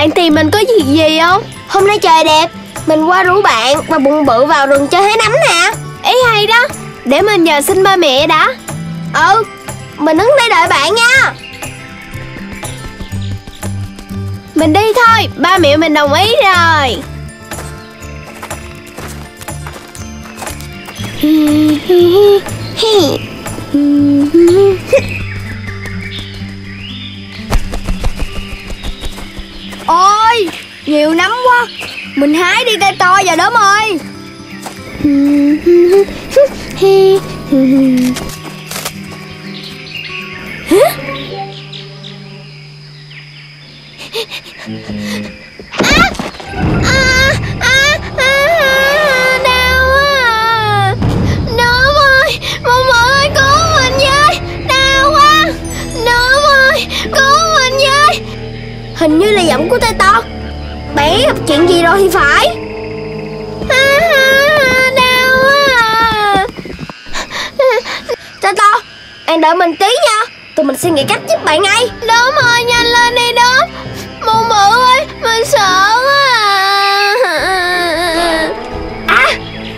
Bạn tìm mình có việc gì không? Hôm nay trời đẹp Mình qua rủ bạn và bụng bự vào rừng chơi hái nấm nè. Ý hay đó Để mình nhờ xin ba mẹ đã. Ừ Mình đứng đây đợi bạn nha. Mình đi thôi Ba mẹ mình đồng ý rồi Ôi Nhiều nấm quá Mình hái đi tay to và đốm ơi Hả? Giọng của tay to ấy gặp chuyện gì rồi thì phải. À, à, Đau quá à. Tay to Bạn đợi mình tí nha. Tụi mình sẽ nghĩ cách giúp bạn ngay. Đốm ơi nhanh lên đi đốm Mụ mụ ơi Mình sợ quá à. À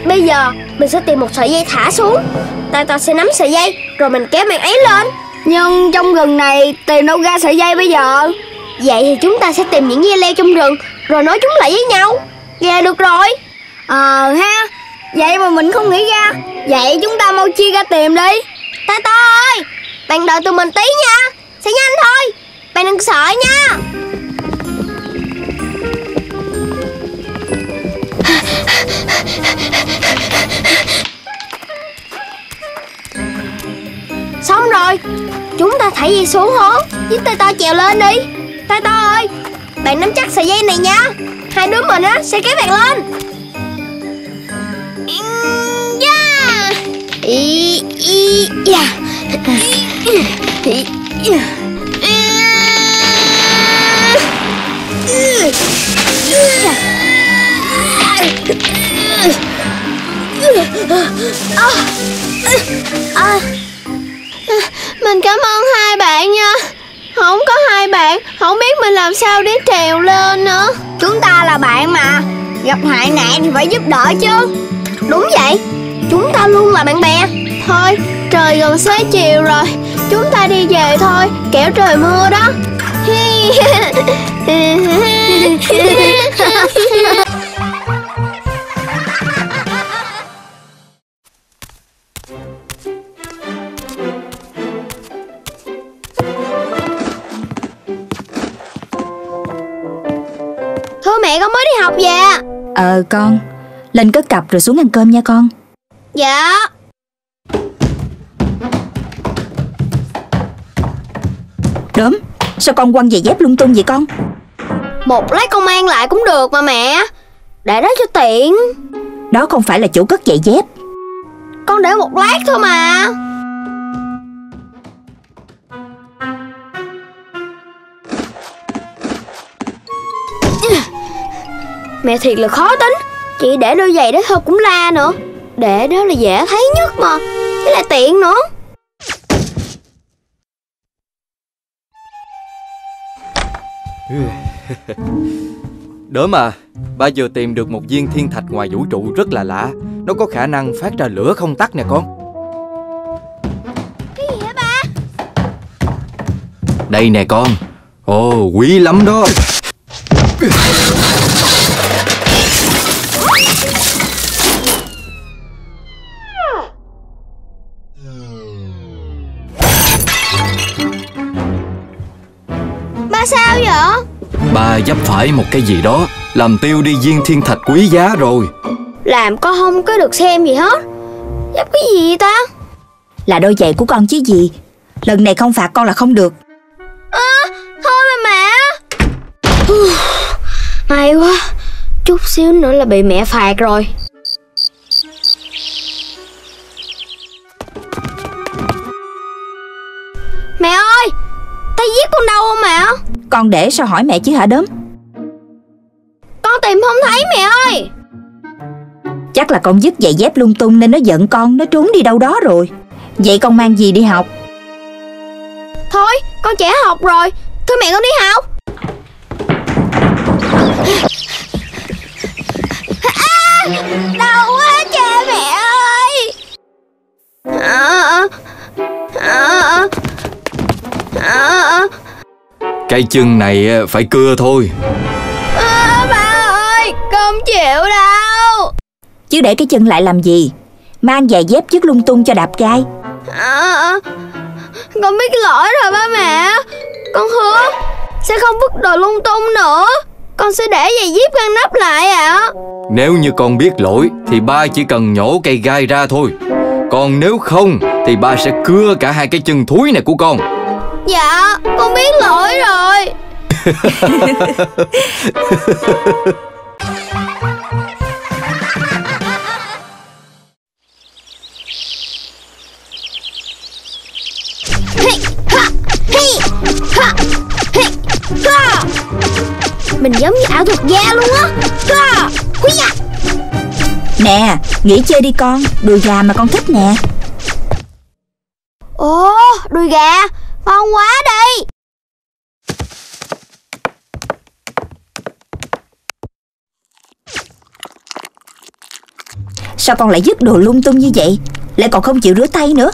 Bây giờ mình sẽ tìm một sợi dây thả xuống. Tay to sẽ nắm sợi dây Rồi mình kéo bạn ấy lên. Nhưng trong rừng này tìm đâu ra sợi dây bây giờ Vậy thì chúng ta sẽ tìm những dây leo trong rừng, Rồi nói chúng lại với nhau. Dạ được rồi. Ờ ha, Vậy mà mình không nghĩ ra. Vậy chúng ta mau chia ra tìm đi. Ta to ơi, Bạn đợi tụi mình tí nha. Sẽ nhanh thôi. Bạn đừng sợ nha. Xong rồi. Chúng ta thả dây xuống hố. Giúp tay to trèo lên đi. Tay to ơi Bạn nắm chắc sợi dây này nha Hai đứa mình á sẽ kéo bạn lên Yeah. Ý, dạ. Dạ. À, Mình cảm ơn hai bạn nha Không có hai bạn. Không biết mình làm sao để trèo lên nữa. Chúng ta là bạn mà. Gặp hại nạn thì phải giúp đỡ chứ. Đúng vậy. Chúng ta luôn là bạn bè. Thôi trời gần xế chiều rồi. Chúng ta đi về thôi. Kẻo trời mưa đó Ờ con. Lên cất cặp rồi xuống ăn cơm nha con. Dạ. Đốm Sao con quăng giày dép lung tung vậy con? Một lát con mang lại cũng được mà mẹ. Để đó cho tiện. Đó không phải là chỗ cất giày dép. Con để một lát thôi mà Mẹ thiệt là khó tính. Chị để đôi giày đó thôi cũng la nữa. Để đó là dễ thấy nhất mà. Với lại tiện nữa. Đỡ mà. Ba vừa tìm được một viên thiên thạch ngoài vũ trụ rất là lạ. Nó có khả năng phát ra lửa không tắt nè con. Cái gì hả ba? Đây nè con. Ồ quý lắm đó Vậy Ba dấp phải một cái gì đó Làm tiêu đi viên thiên thạch quý giá rồi. Làm con không có được xem gì hết. Dấp cái gì ta? Là đôi giày của con chứ gì? Lần này không phạt con là không được. À, thôi mà mẹ. May quá. Chút xíu nữa là bị mẹ phạt rồi. Mẹ ơi ta giết con đâu không mẹ? Con để sao hỏi mẹ chứ hả đớm Con tìm không thấy mẹ ơi. Chắc là con dứt giày dép lung tung nên nó giận con Nó trốn đi đâu đó rồi. Vậy con mang gì đi học? Thôi con trẻ học rồi. Thôi mẹ con đi học. À, Đau quá cha mẹ ơi. À, à, à. à. Cái chân này à, phải cưa thôi. À, Ba ơi Con chịu đâu. Chứ để cái chân lại làm gì? Mang giày dép dứt lung tung cho đạp gai. À, Con biết lỗi rồi ba mẹ. Con hứa Sẽ không vứt đồ lung tung nữa. Con sẽ để giày dép ngăn nắp lại ạ. Nếu như con biết lỗi Thì ba chỉ cần nhổ cây gai ra thôi. Còn nếu không Thì ba sẽ cưa cả hai cái chân thúi này của con Dạ Con biết lỗi rồi. Mình giống như ảo thuật gia luôn á. Nè nghỉ chơi đi con. Đùi gà mà con thích nè. Ồ đùi gà Ngon quá đi. Sao con lại dứt đồ lung tung như vậy? Lại còn không chịu rửa tay nữa.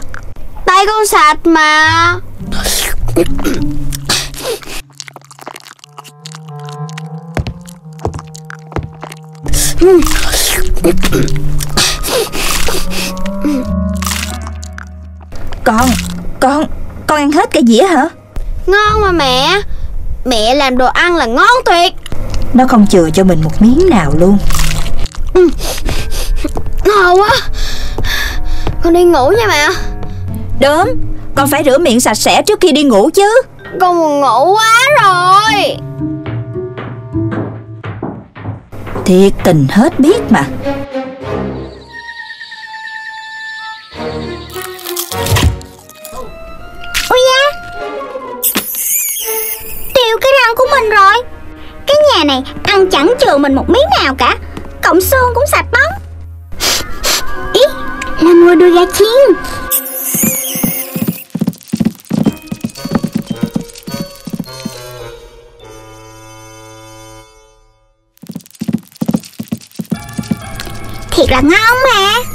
Tay con sạch mà. Con Con Con ăn hết cả dĩa hả? Ngon mà mẹ. Mẹ làm đồ ăn là ngon tuyệt. Nó không chừa cho mình một miếng nào luôn. Ngon quá. Con đi ngủ nha mẹ. Đớm Con phải rửa miệng sạch sẽ trước khi đi ngủ chứ. Con buồn ngủ quá rồi. Thiệt tình hết biết mà ăn của mình rồi? Cái nhà này ăn chẳng chừa mình một miếng nào cả. Cộng xương cũng sạch bóng. Ý, là mua đùi gà chiên. Thiệt là ngon mà.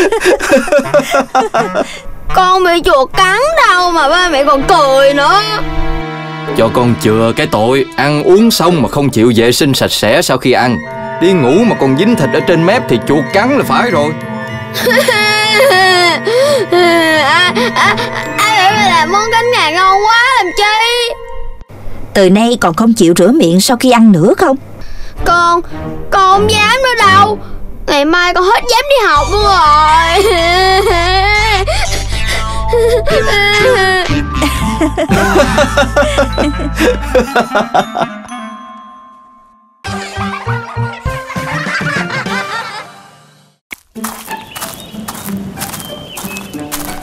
Con bị chuột cắn đâu mà ba mẹ còn cười nữa. Cho con chừa cái tội Ăn uống xong mà không chịu vệ sinh sạch sẽ sau khi ăn. Đi ngủ mà còn dính thịt ở trên mép Thì chuột cắn là phải rồi. À, à, Ai bảo làm món cánh gà ngon quá làm chi? Từ nay còn không chịu rửa miệng sau khi ăn nữa không? Con Con không dám nữa đâu Ngày mai con hết dám đi học luôn rồi.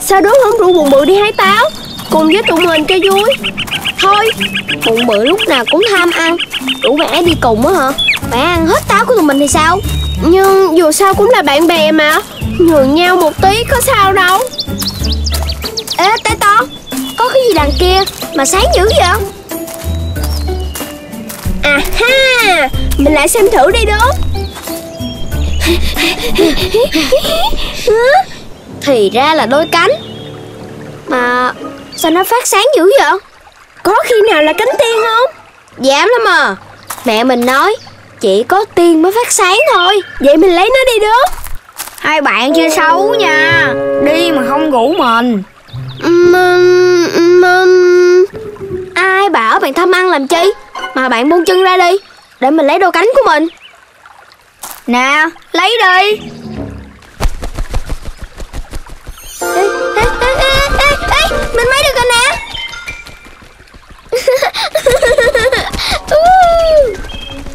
Sao đứa không rủ bụng bự đi hái táo? Cùng với tụi mình cho vui. Thôi Bụng bự lúc nào cũng tham ăn. Rủ mẹ đi cùng á hả? Mẹ ăn hết táo của tụi mình thì sao? Nhưng dù sao cũng là bạn bè mà. Nhường nhau một tí có sao đâu. Ê tay to, Có cái gì đằng kia Mà sáng dữ vậy? À ha Mình lại xem thử đi đúng Thì ra là đôi cánh. Mà sao nó phát sáng dữ vậy? Có khi nào là cánh tiên không? Dám lắm à. Mẹ mình nói. Chỉ có tiên mới phát sáng thôi. Vậy mình lấy nó đi đứa Hai bạn chơi xấu nha. Đi mà không ngủ mình. Mình, mình... Ai bảo bạn tham ăn làm chi? Mà bạn buông chân ra đi Để mình lấy đôi cánh của mình. Nè lấy đi. Ê, ê, ê, ê, ê, ê, Mình lấy được rồi nè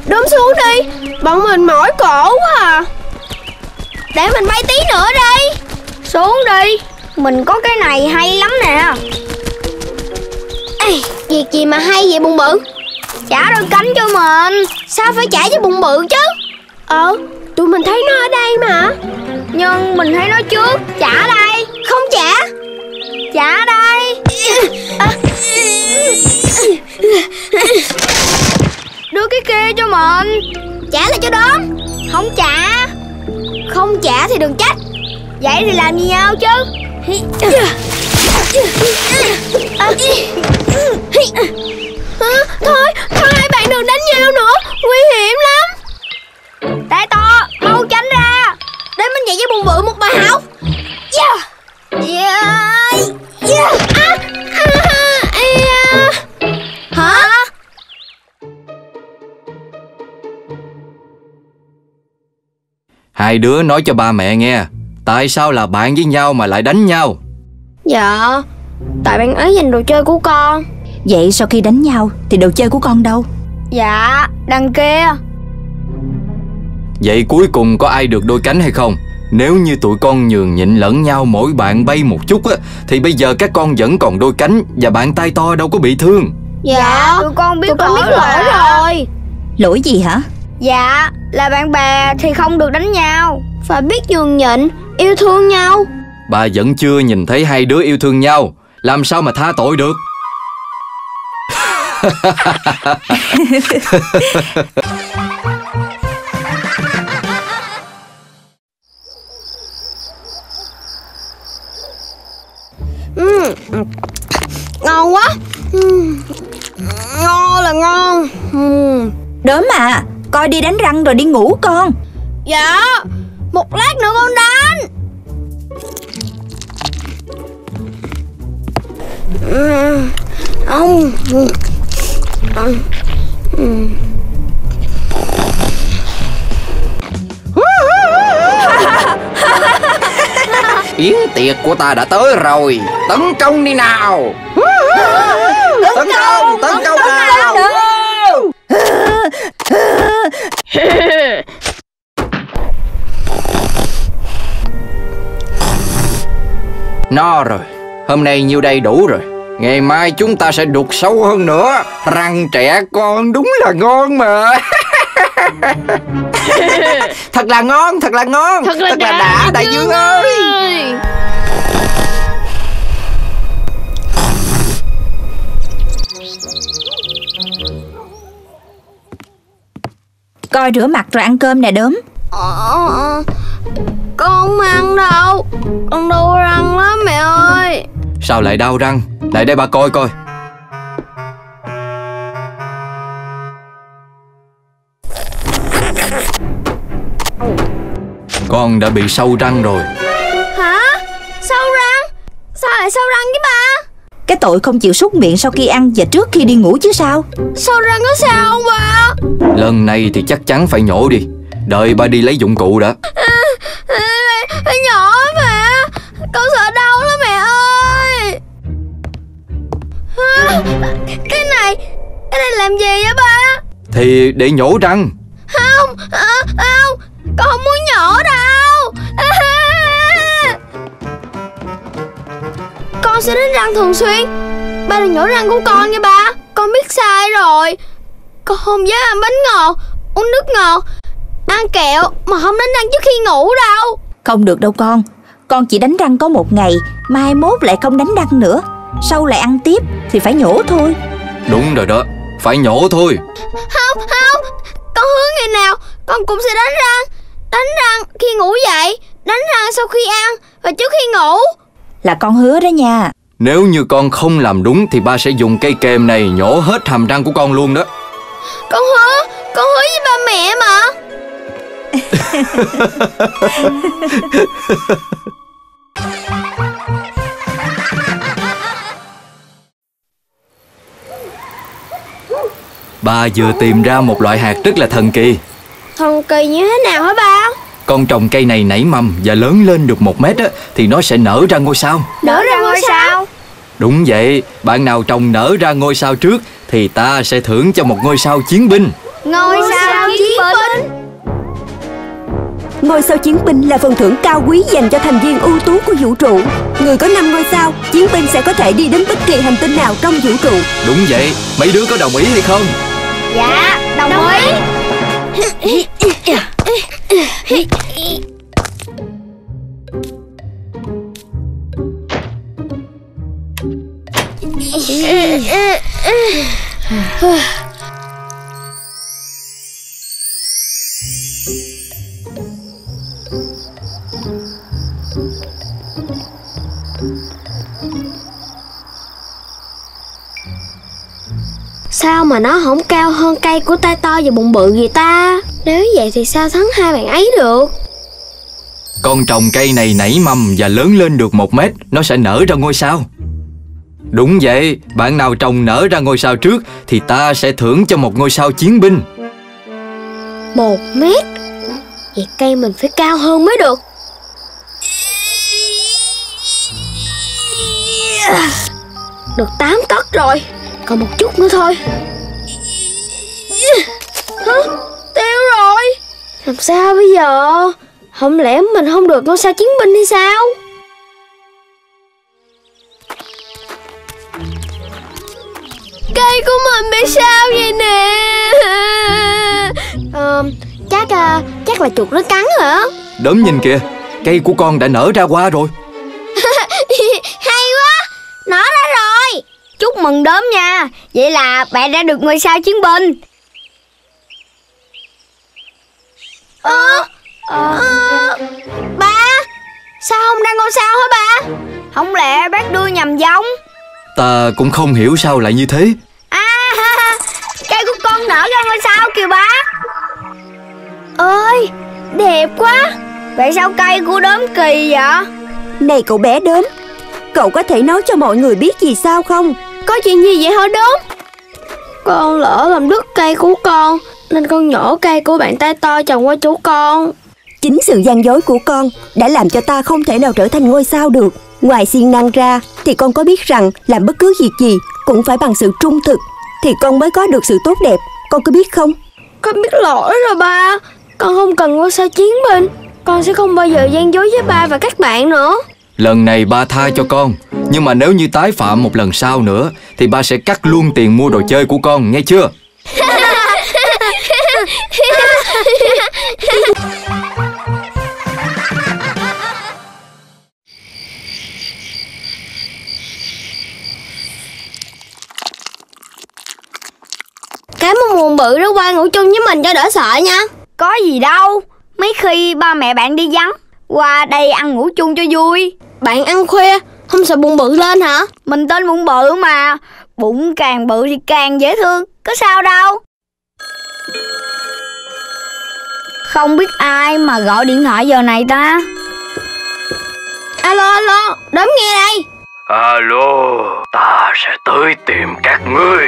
Đốm xuống đi. Bọn mình mỏi cổ quá à. Để mình bay tí nữa đi. Xuống đi. Mình có cái này hay lắm nè. Ê, Việc gì mà hay vậy bụng bự? Trả đôi cánh cho mình. Sao phải trả cho bụng bự chứ? Ờ Tụi mình thấy nó ở đây mà. Nhưng mình thấy nó trước. Trả đây. Không trả. Trả đây Đưa cái kia cho mình. Trả lại cho đốm Không trả. Không trả thì đừng trách. Vậy thì làm gì nhau chứ? Hả? Thôi, thôi hai bạn đừng đánh nhau nữa. Nguy hiểm lắm. Tay to Mau tránh ra. Để mình dạy với bùn bự một bài học. Yeah. Yeah. Yeah. À, à, à. Hai đứa nói cho ba mẹ nghe Tại sao là bạn với nhau mà lại đánh nhau? Dạ Tại bạn ấy giành đồ chơi của con. Vậy sau khi đánh nhau thì đồ chơi của con đâu? Dạ Đằng kia. Vậy cuối cùng có ai được đôi cánh hay không? Nếu như tụi con nhường nhịn lẫn nhau mỗi bạn bay một chút á Thì bây giờ các con vẫn còn đôi cánh Và bạn tay to đâu có bị thương. Dạ Tụi con biết Tụi con biết lỗi rồi. Lỗi gì hả? Dạ Là bạn bè thì không được đánh nhau Phải biết nhường nhịn Yêu thương nhau Bà vẫn chưa nhìn thấy hai đứa yêu thương nhau Làm sao mà tha tội được ừ. Ngon quá ừ. Ngon là ngon ừ. Đớm à Coi đi đánh răng rồi đi ngủ con Dạ Một lát nữa con đánh ừ. Ông. Yến tiệc của ta đã tới rồi Tấn công đi nào Tấn công Tấn công nào No rồi Hôm nay nhiêu đây đủ rồi. Ngày mai chúng ta sẽ đục sâu hơn nữa. Răng trẻ con đúng là ngon mà. Thật là ngon Thật là ngon. Thật là đã, đã Đại Dương ơi Coi rửa mặt rồi ăn cơm nè đớm. Ờ, Con không ăn đâu. Con đau răng lắm mẹ ơi. Sao lại đau răng? Lại đây bà coi coi. Con đã bị sâu răng rồi. Hả? Sâu răng? Sao lại sâu răng với ba? Cái tội không chịu súc miệng sau khi ăn và trước khi đi ngủ chứ sao Sâu răng có sao không ba? Lần này thì chắc chắn phải nhổ đi Đợi ba đi lấy dụng cụ đã Nó nhỏ mà Con sợ đau lắm mẹ ơi Hả? Cái này Cái này làm gì vậy ba? Thì để nhổ răng Không à, Không Con không muốn nhỏ đâu Con sẽ đánh răng thường xuyên. Ba đừng nhổ răng của con nha ba. Con biết sai rồi. Con không dám ăn bánh ngọt Uống nước ngọt Ăn kẹo mà không đánh răng trước khi ngủ đâu. Không được đâu con. Con chỉ đánh răng có một ngày Mai mốt lại không đánh răng nữa. Sau lại ăn tiếp thì phải nhổ thôi. Đúng rồi đó Phải nhổ thôi. Không không. Con hứa ngày nào Con cũng sẽ đánh răng. Đánh răng khi ngủ dậy Đánh răng sau khi ăn Và trước khi ngủ Là con hứa đó nha. Nếu như con không làm đúng Thì ba sẽ dùng cây kềm này nhổ hết hàm răng của con luôn đó. Con hứa Con hứa với ba mẹ mà. Ba vừa tìm ra một loại hạt rất là thần kỳ. Thần kỳ như thế nào hả ba Con trồng cây này nảy mầm và lớn lên được một mét á, Thì nó sẽ nở ra ngôi sao. Nở ra ngôi sao? Đúng vậy Bạn nào trồng nở ra ngôi sao trước Thì ta sẽ thưởng cho một ngôi sao chiến binh. Ngôi sao chiến binh. Ngôi sao chiến binh là phần thưởng cao quý dành cho thành viên ưu tú của vũ trụ. Người có 5 ngôi sao, chiến binh sẽ có thể đi đến bất kỳ hành tinh nào trong vũ trụ. Đúng vậy Mấy đứa có đồng ý hay không? Dạ Đồng, ý Ugh. Sao mà nó không cao hơn cây của tay to và bụng bự vậy ta? Nếu vậy thì sao thắng hai bạn ấy được? Con trồng cây này nảy mầm và lớn lên được một mét Nó sẽ nở ra ngôi sao. Đúng vậy, bạn nào trồng nở ra ngôi sao trước Thì ta sẽ thưởng cho một ngôi sao chiến binh. Một mét? Vậy cây mình phải cao hơn mới được. Được 8 tấc rồi Còn một chút nữa thôi. Hả? Tiêu rồi. Làm sao bây giờ? Không lẽ mình không được ngôi sao chiến binh hay sao? Cây của mình bị sao vậy nè? Ờ, chắc à, chắc là chuột nó cắn hả? Đốm nhìn kìa, cây của con đã nở ra qua rồi. Hay quá. Nó ra Chúc mừng đốm nha. Vậy là bạn đã được ngôi sao chiến binh. Ờ, ờ, Ba Sao không ra ngôi sao hả ba? Không lẽ bác đưa nhầm giống? Ta cũng không hiểu sao lại như thế. À ha, ha, Cây của con nở ra ngôi sao kìa ba. Ơi Đẹp quá. Vậy sao cây của đốm kỳ vậy? Này cậu bé đốm Cậu có thể nói cho mọi người biết gì sao không Có chuyện gì vậy hả đốm Con lỡ làm đứt cây của con Nên con nhổ cây của bạn tay to trồng qua chỗ con Chính sự gian dối của con đã làm cho ta không thể nào trở thành ngôi sao được. Ngoài siêng năng ra thì con có biết rằng làm bất cứ việc gì cũng phải bằng sự trung thực thì con mới có được sự tốt đẹp. Con có biết không? Con biết lỗi rồi ba Con không cần ngôi sao chiến binh Con sẽ không bao giờ gian dối với ba và các bạn nữa Lần này ba tha cho con Nhưng mà nếu như tái phạm một lần sau nữa Thì ba sẽ cắt luôn tiền mua đồ chơi của con nghe chưa? Cảm ơn buồn bự đó qua ngủ chung với mình cho đỡ sợ nha. Có gì đâu Mấy khi ba mẹ bạn đi vắng Qua đây ăn ngủ chung cho vui Bạn ăn khuya Không sợ bụng bự lên hả? Mình tên bụng bự mà. Bụng càng bự thì càng dễ thương. Có sao đâu. Không biết ai mà gọi điện thoại giờ này ta. Alo alo Đốm nghe đây. Alo Ta sẽ tới tìm các ngươi.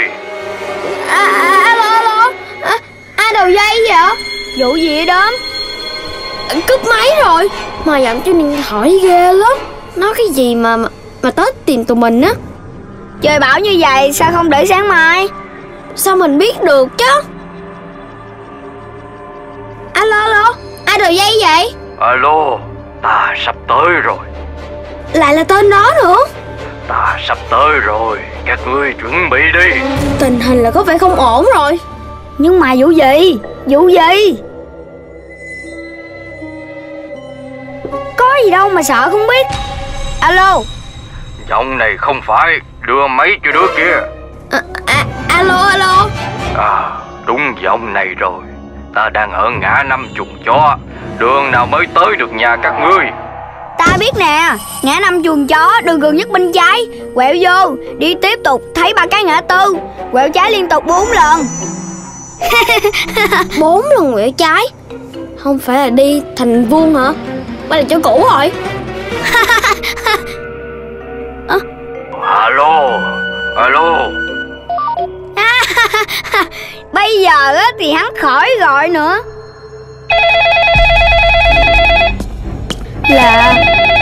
À, à, Alo alo. À, Ai đầu dây vậy? Vụ gì vậy đốm Cúp máy rồi. Mà dặn cho điện thoại ghê lắm Nói cái gì mà mà, tới tìm tụi mình á? Trời bảo như vậy sao không để sáng mai? Sao mình biết được chứ? Alo alo Ai đầu dây vậy? Alo Ta sắp tới rồi. Lại là tên đó nữa. Ta sắp tới rồi Các ngươi chuẩn bị đi. Tình hình là có vẻ không ổn rồi. Nhưng mà vụ gì? Vụ gì? Có gì đâu mà sợ không biết Alo? Giọng này không phải Đưa máy cho đứa kia. À, à, Alo alo? À đúng giọng này rồi. Ta đang ở ngã năm chục chó. Đường nào mới tới được nhà các ngươi? Ta biết nè Ngã năm chuồng chó đường gần nhất bên trái Quẹo vô Đi tiếp tục thấy ba cái ngã tư. Quẹo trái liên tục bốn lần. Bốn lần quẹo trái? Không phải là đi thành vuông hả? Đây là chỗ cũ rồi Alo Alo. Bây giờ á, thì hắn khỏi gọi nữa. Là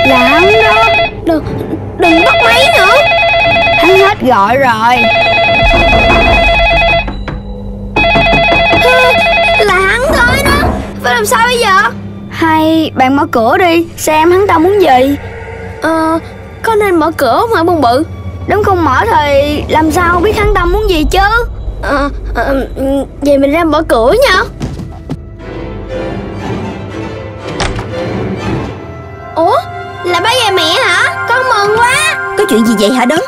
Là hắn đó. Đừng, đừng bắt máy nữa. Hắn hết gọi rồi. Là hắn thôi đó. Phải làm sao bây giờ? Hay bạn mở cửa đi Xem hắn ta muốn gì. Ờ Có nên mở cửa không hả bông bự? Đúng không mở thì làm sao biết hắn ta muốn gì chứ? Ờ ờ, Vậy mình ra mở cửa nha. Ủa Là ba già mẹ hả? Con mừng quá. Có chuyện gì vậy hả đốm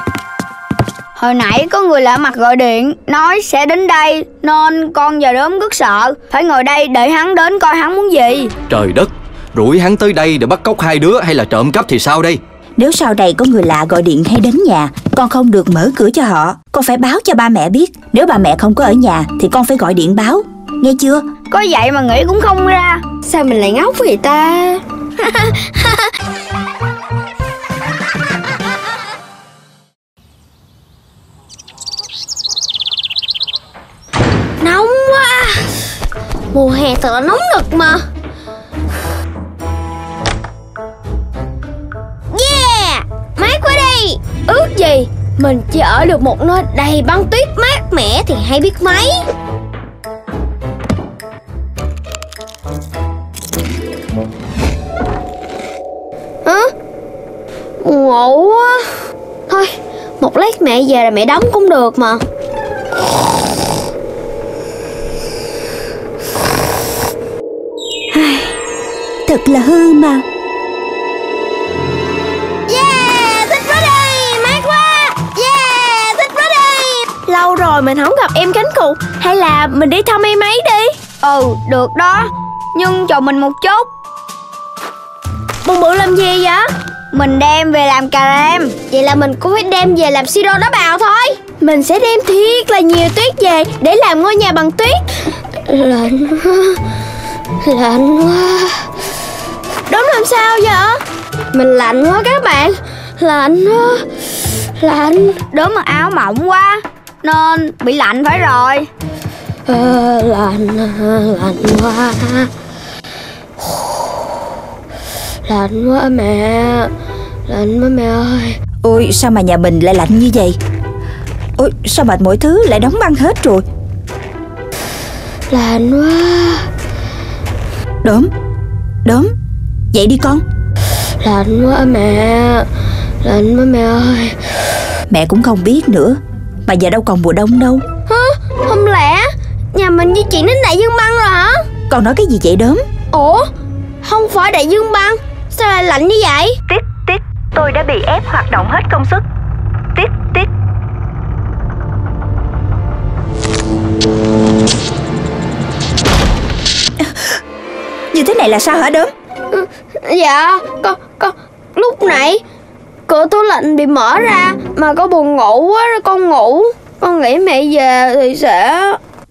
Hồi nãy có người lạ mặt gọi điện Nói sẽ đến đây Nên con và đốm rất sợ. Phải ngồi đây đợi hắn đến coi hắn muốn gì. Trời đất Rủi hắn tới đây để bắt cóc hai đứa hay là trộm cắp thì sao đây? Nếu sau này có người lạ gọi điện hay đến nhà Con không được mở cửa cho họ. Con phải báo cho ba mẹ biết. Nếu ba mẹ không có ở nhà Thì con phải gọi điện báo. Nghe chưa? Có vậy mà nghĩ cũng không ra. Sao mình lại ngốc vậy ta? Nóng quá. Mùa hè thật là nóng nực mà Ước gì Mình chỉ ở được một nơi đầy băng tuyết mát mẻ thì hay biết mấy. Hả? Ngủ quá. Thôi, Một lát mẹ về là mẹ đóng cũng được mà. Thật là hư mà. Rồi mình không gặp em cánh cụt. Hay là mình đi thăm em ấy đi. Ừ được đó. Nhưng chờ mình một chút. Bụng bự làm gì vậy? Mình đem về làm cà rem. Vậy là mình cũng phải đem về làm siro đá bào thôi. Mình sẽ đem thiệt là nhiều tuyết về Để làm ngôi nhà bằng tuyết. Lạnh quá. Lạnh quá. Đúng làm sao vậy? Mình lạnh quá các bạn. Lạnh quá. Lạnh. Đốm mặc áo mỏng quá Nên bị lạnh phải rồi. Ờ, Lạnh Lạnh quá. Lạnh quá mẹ Lạnh quá mẹ ơi. Ôi sao mà nhà mình lại lạnh như vậy? Ôi sao mà mọi thứ lại đóng băng hết rồi? Lạnh quá. Đốm Đốm Dậy đi con. Lạnh quá mẹ Lạnh quá mẹ ơi. Mẹ cũng không biết nữa Mà giờ đâu còn mùa đông đâu. Hả? Không lẽ Nhà mình di chuyển đến đại dương băng rồi hả? Con nói cái gì vậy đốm Ủa? Không phải đại dương băng. Sao lại lạnh như vậy? Tít tít, tôi đã bị ép hoạt động hết công suất. Tít tít. Như thế này là sao hả đốm Dạ Con con Lúc nãy Cửa tủ lạnh bị mở ra Mà con buồn ngủ quá rồi con ngủ. Con nghĩ mẹ về thì sẽ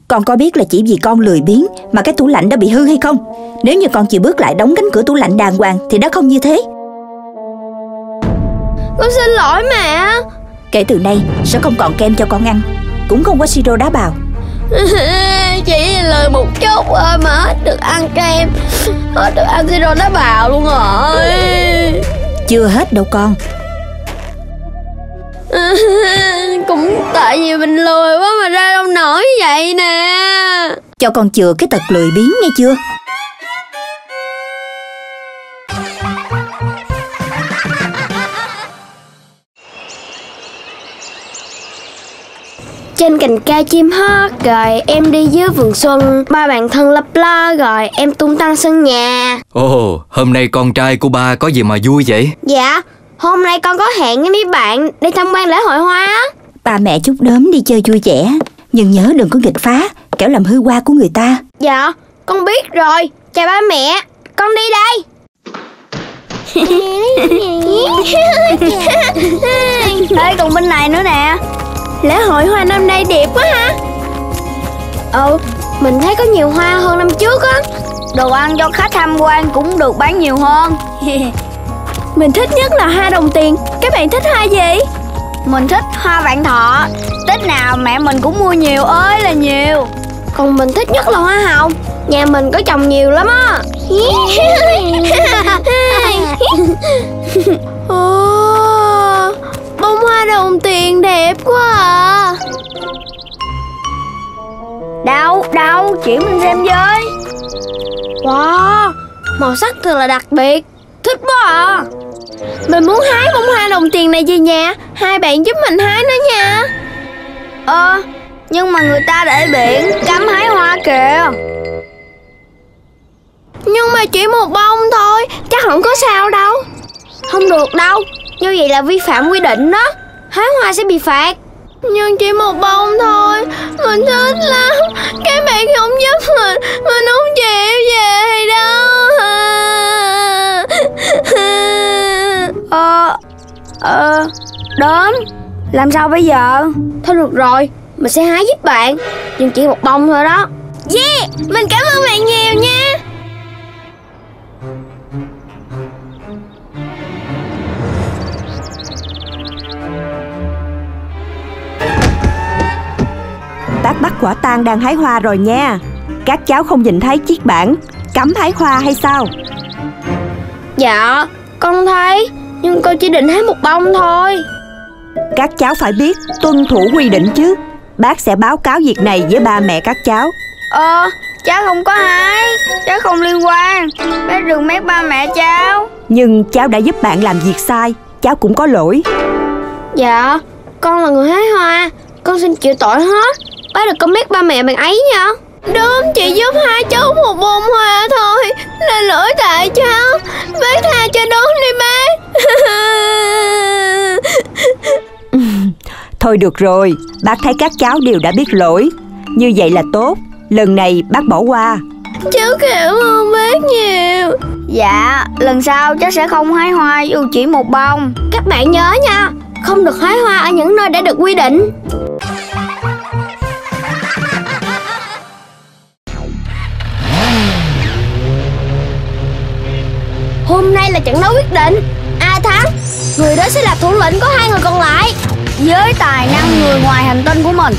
Con có biết là chỉ vì con lười biếng Mà cái tủ lạnh đã bị hư hay không? Nếu như con chịu bước lại đóng cánh cửa tủ lạnh đàng hoàng Thì nó không như thế. Con xin lỗi mẹ. Kể từ nay sẽ không còn kem cho con ăn. Cũng không có siro đá bào. Chỉ lời một chút thôi mà hết được ăn kem. Hết được ăn siro đá bào luôn rồi. Chưa hết đâu con Cũng tại vì mình lười quá mà ra đâu nổi vậy nè. Cho con chừa cái tật lười biếng nghe chưa? Trên cành cây chim hót Rồi em đi dưới vườn xuân. Ba bạn thân lấp lo Rồi em tung tăng sân nhà. Ồ hôm nay con trai của ba có gì mà vui vậy? Dạ Hôm nay con có hẹn với mấy bạn Đi tham quan lễ hội hoa á. Ba mẹ chúc đốm đi chơi vui vẻ. Nhưng nhớ đừng có nghịch phá Kẻo làm hư hoa của người ta. Dạ Con biết rồi. Chào ba mẹ. Con đi đây. Ê còn bên này nữa nè. Lễ hội hoa năm nay đẹp quá ha. Ừ Mình thấy có nhiều hoa hơn năm trước á. Đồ ăn cho khách tham quan cũng được bán nhiều hơn Mình thích nhất là hoa đồng tiền. Các bạn thích hoa gì? Mình thích hoa vạn thọ. Tết nào mẹ mình cũng mua nhiều ơi là nhiều. Còn mình thích nhất là hoa hồng. Nhà mình có trồng nhiều lắm á. Ồ, Bông hoa đồng tiền đẹp quá à. Đâu đâu chỉ mình xem với. Wow Màu sắc thật là đặc biệt Thích quá à. Mình muốn hái bông hoa đồng tiền này về nhà. Hai bạn giúp mình hái nó nha. Ờ Nhưng mà người ta để biển, cấm hái hoa kìa. Nhưng mà chỉ một bông thôi, Chắc không có sao đâu. Không được đâu, Như vậy là vi phạm quy định đó. Hái hoa sẽ bị phạt. Nhưng chỉ một bông thôi, Mình thích lắm. Các bạn không giúp mình Mình không chịu về đâu. Ờ Ờ Đốm Làm sao bây giờ? Thôi được rồi, Mình sẽ hái giúp bạn. Nhưng chỉ một bông thôi đó. Yeah, Mình cảm ơn bạn nhiều nha. Bác bắt quả tang đang hái hoa rồi nha. Các cháu không nhìn thấy chiếc bảng. Cấm hái hoa hay sao? Dạ Con thấy Nhưng con chỉ định hái một bông thôi. Các cháu phải biết tuân thủ quy định chứ. Bác sẽ báo cáo việc này với ba mẹ các cháu. Ờ Cháu không có hái Cháu không liên quan. Bác đừng mét ba mẹ cháu. Nhưng cháu đã giúp bạn làm việc sai Cháu cũng có lỗi. Dạ Con là người hái hoa. Con xin chịu tội hết. Bác đừng có mét ba mẹ bạn ấy nha Đúng chỉ giúp hai cháu một bông hoa thôi. Là lỗi tại cháu. Bác tha cho đúng đi bác. Thôi được rồi Bác thấy các cháu đều đã biết lỗi. Như vậy là tốt. Lần này bác bỏ qua. Cháu cảm ơn bác nhiều. Dạ Lần sau cháu sẽ không hái hoa dù chỉ một bông. Các bạn nhớ nha Không được hái hoa ở những nơi đã được quy định Hôm nay là trận đấu quyết định. Ai thắng, Người đó sẽ là thủ lĩnh của hai người còn lại. Với tài năng người ngoài hành tinh của mình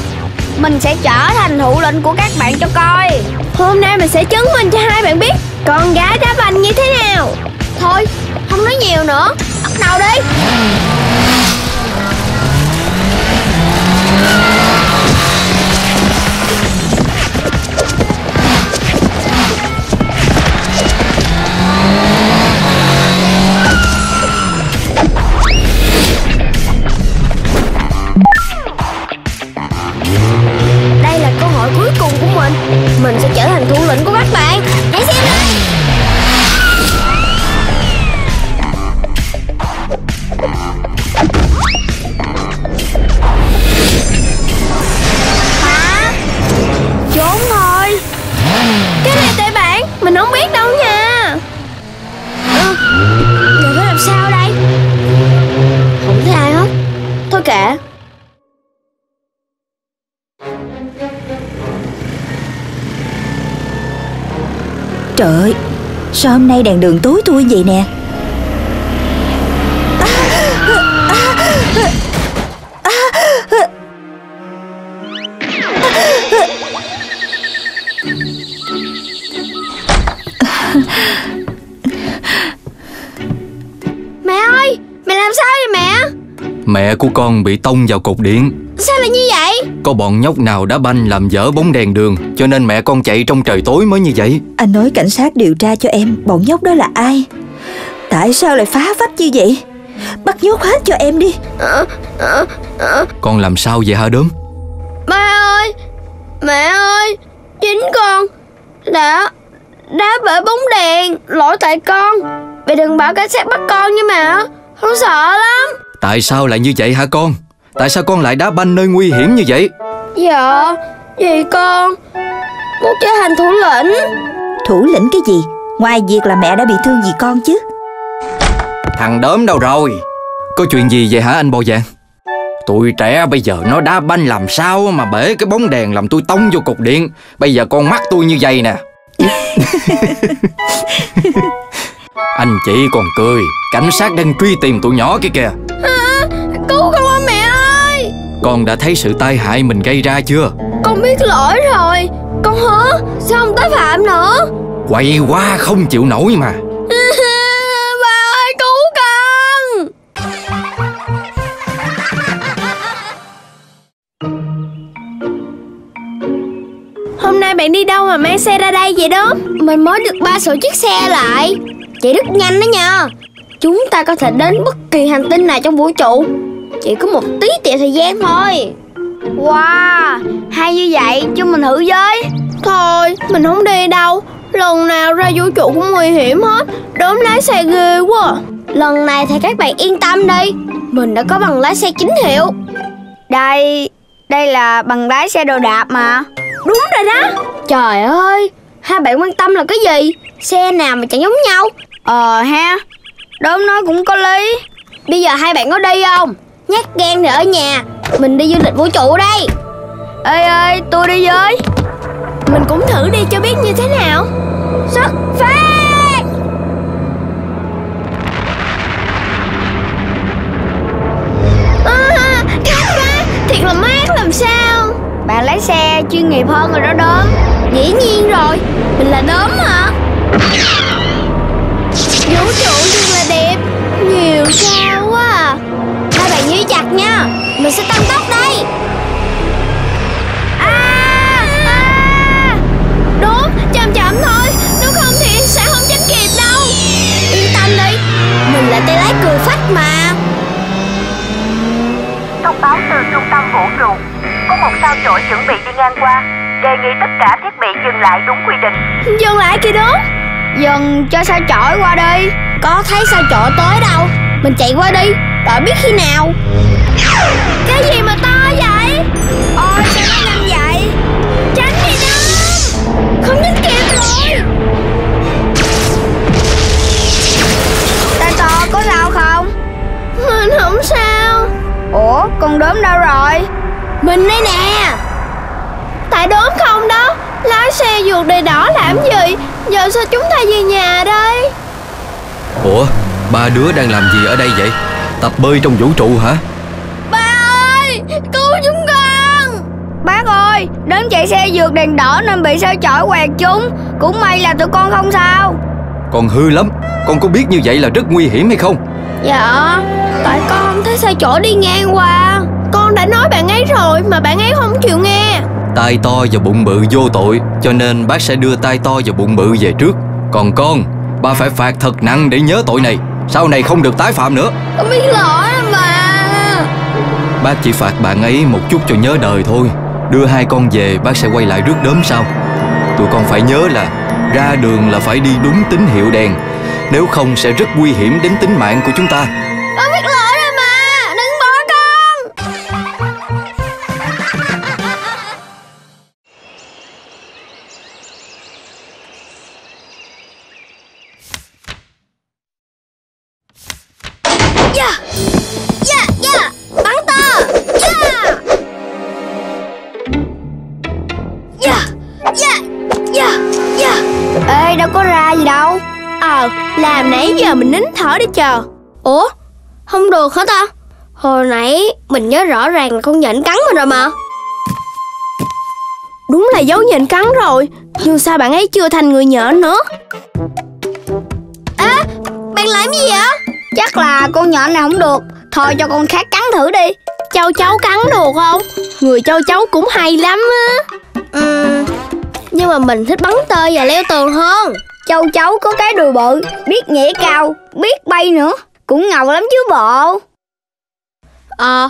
Mình sẽ trở thành thủ lĩnh của các bạn cho coi. Hôm nay mình sẽ chứng minh cho hai bạn biết Con gái đá banh như thế nào. Thôi, không nói nhiều nữa, Bắt đầu đi. Nay đèn đường tối thui vậy nè. Mẹ của con bị tông vào cột điện. Sao lại như vậy? Có bọn nhóc nào đã banh làm dở bóng đèn đường Cho nên mẹ con chạy trong trời tối mới như vậy? Anh nói cảnh sát điều tra cho em Bọn nhóc đó là ai? Tại sao lại phá vách như vậy? Bắt nhốt hết cho em đi. Con làm sao vậy hả đốm Ba ơi Mẹ ơi Chính con Đã Đã bể bóng đèn Lỗi tại con. Mẹ đừng bảo cảnh sát bắt con nha mẹ Con sợ lắm Tại sao lại như vậy hả con? Tại sao con lại đá banh nơi nguy hiểm như vậy? Dạ Vì con Muốn trở thành thủ lĩnh. Thủ lĩnh cái gì? Ngoài việc là mẹ đã bị thương vì con chứ. Thằng đốm đâu rồi? Có chuyện gì vậy hả anh bò vàng? Tụi trẻ bây giờ nó đá banh làm sao mà bể cái bóng đèn làm tôi tông vô cục điện. Bây giờ con mắt tôi như vậy nè Anh chị còn cười Cảnh sát đang truy tìm tụi nhỏ kia kìa. Cứu con ơi mẹ ơi! Con đã thấy sự tai hại mình gây ra chưa? Con biết lỗi rồi. Con hứa Sao không tái phạm nữa? Quay qua không chịu nổi mà. Bà ơi cứu con! Hôm nay bạn đi đâu mà mang xe ra đây vậy đó? Mình mới được ba sửa chiếc xe lại Chạy rất nhanh đó nha. Chúng ta có thể đến bất kỳ hành tinh nào trong vũ trụ. Chỉ có một tí tẹo thời gian thôi. Wow Hay như vậy cho mình thử với. Thôi mình không đi đâu. Lần nào ra vũ trụ cũng nguy hiểm hết. Đốm lái xe ghê quá. Lần này thì các bạn yên tâm đi. Mình đã có bằng lái xe chính hiệu. Đây Đây là bằng lái xe đồ đạp mà. Đúng rồi đó. Trời ơi Hai bạn quan tâm là cái gì? Xe nào mà chẳng giống nhau Ờ ha. Đốm nói cũng có lý. Bây giờ hai bạn có đi không? Nhát gan thì ở nhà. Mình đi du lịch vũ trụ đây. Ê ơi tôi đi với. Mình cũng thử đi cho biết như thế nào. Xuất phát! À, Khát quá Thiệt là mát làm sao? Bạn lái xe chuyên nghiệp hơn rồi đó đốm. Dĩ nhiên rồi. Mình là đốm mà Nhiều sao quá à. Hai bạn nhớ chặt nha. Mình sẽ tăng tốc đây. À, à. Đúng, chậm chậm thôi. Nếu không thì sẽ không tránh kịp đâu. Yên tâm đi Mình là tay lái cười phách mà. Thông báo từ trung tâm vũ trụ. Có một sao chổi chuẩn bị đi ngang qua. Đề nghị tất cả thiết bị dừng lại đúng quy định. Dừng lại kìa đúng. Dừng cho sao chổi qua đi. Có thấy sao chọ tới đâu mình chạy qua đi, Đợi biết khi nào. Cái gì mà to vậy? Ôi, sao nó nhanh vậy? Tránh đi đó Không tránh kịp rồi. Ta to có sao không? Mình không sao. Ủa, con đốm đâu rồi? Mình đây nè. Tại đốm không đó. Lái xe vượt đèn đỏ làm gì? Giờ sao chúng ta về nhà đây? Ủa? Ba đứa đang làm gì ở đây vậy? Tập bơi trong vũ trụ hả? Ba ơi Cứu chúng con! Bác ơi Đến chạy xe vượt đèn đỏ nên bị sao chổi quẹt chúng. Cũng may là tụi con không sao. Con hư lắm Con có biết như vậy là rất nguy hiểm hay không? Dạ Tại con không thấy xe chỗ đi ngang qua. Con đã nói bạn ấy rồi Mà bạn ấy không chịu nghe. Tai to và bụng bự vô tội Cho nên bác sẽ đưa tai to và bụng bự về trước. Còn con Ba phải phạt thật nặng để nhớ tội này Sau này không được tái phạm nữa. Con biết lỗi mà Bác chỉ phạt bạn ấy một chút cho nhớ đời thôi. Đưa hai con về bác sẽ quay lại rước đốm sau. Tụi con phải nhớ là Ra đường là phải đi đúng tín hiệu đèn. Nếu không sẽ rất nguy hiểm đến tính mạng của chúng ta. Con biết lỗi Yeah! Yeah! Yeah! Bắn! Yeah! Yeah! Yeah! Yeah! Yeah! Ê đâu có ra gì đâu Ờ, làm nãy giờ mình nín thở để chờ Ủa, không được hả ta? Hồi nãy mình nhớ rõ ràng là con nhện cắn mình rồi mà Đúng là dấu nhện cắn rồi Nhưng sao bạn ấy chưa thành người nhện nữa À, bạn làm gì vậy? Chắc là con nhện này không được. Thôi cho con khác cắn thử đi. Châu chấu cắn được không? Người châu chấu cũng hay lắm á. Ừ, Nhưng mà mình thích bắn tơ và leo tường hơn. Châu chấu có cái đùi bự Biết nhảy cao Biết bay nữa. Cũng ngầu lắm chứ bộ. Ờ,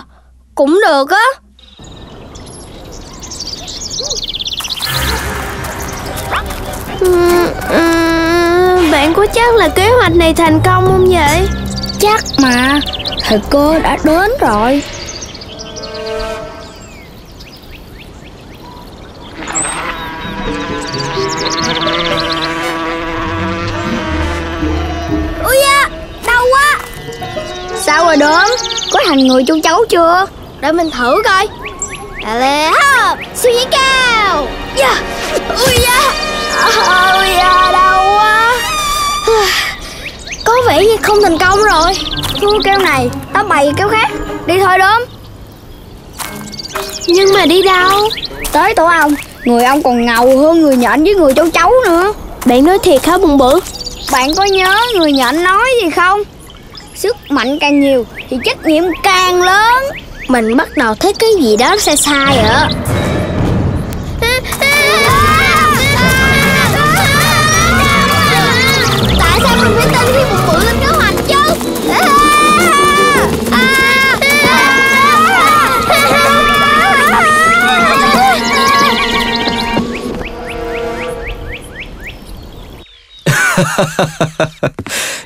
cũng được á. Ừm, ừm, bạn có chắc là kế hoạch này thành công không vậy? Chắc mà. Thời cơ đã đến rồi. Ui da, đau quá. Sao rồi đốm? Có thành người châu chấu chưa? Để mình thử coi. Đà lê ha, siêu nhảy cao. Yeah. Ui da, ui da, đau quá Có vẻ như không thành công rồi. Thua kêu này Tao bày kêu khác. Đi thôi đốm. Nhưng mà đi đâu? Tới tổ ông Người ông còn ngầu hơn người nhện với người châu chấu nữa. Bạn nói thiệt hả bụng bự? Bạn có nhớ người nhện nói gì không? Sức mạnh càng nhiều Thì trách nhiệm càng lớn. Mình bắt đầu thấy cái gì đó sai sai rồi phải tin khi bụng bự lên kế hoạch chứ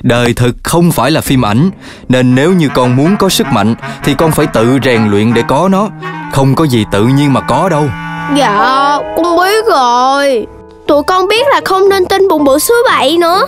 Đời thực không phải là phim ảnh, Nên nếu như con muốn có sức mạnh, Thì con phải tự rèn luyện để có nó. Không có gì tự nhiên mà có đâu. Dạ con biết rồi. Tụi con biết là không nên tin bụng bự số bậy nữa.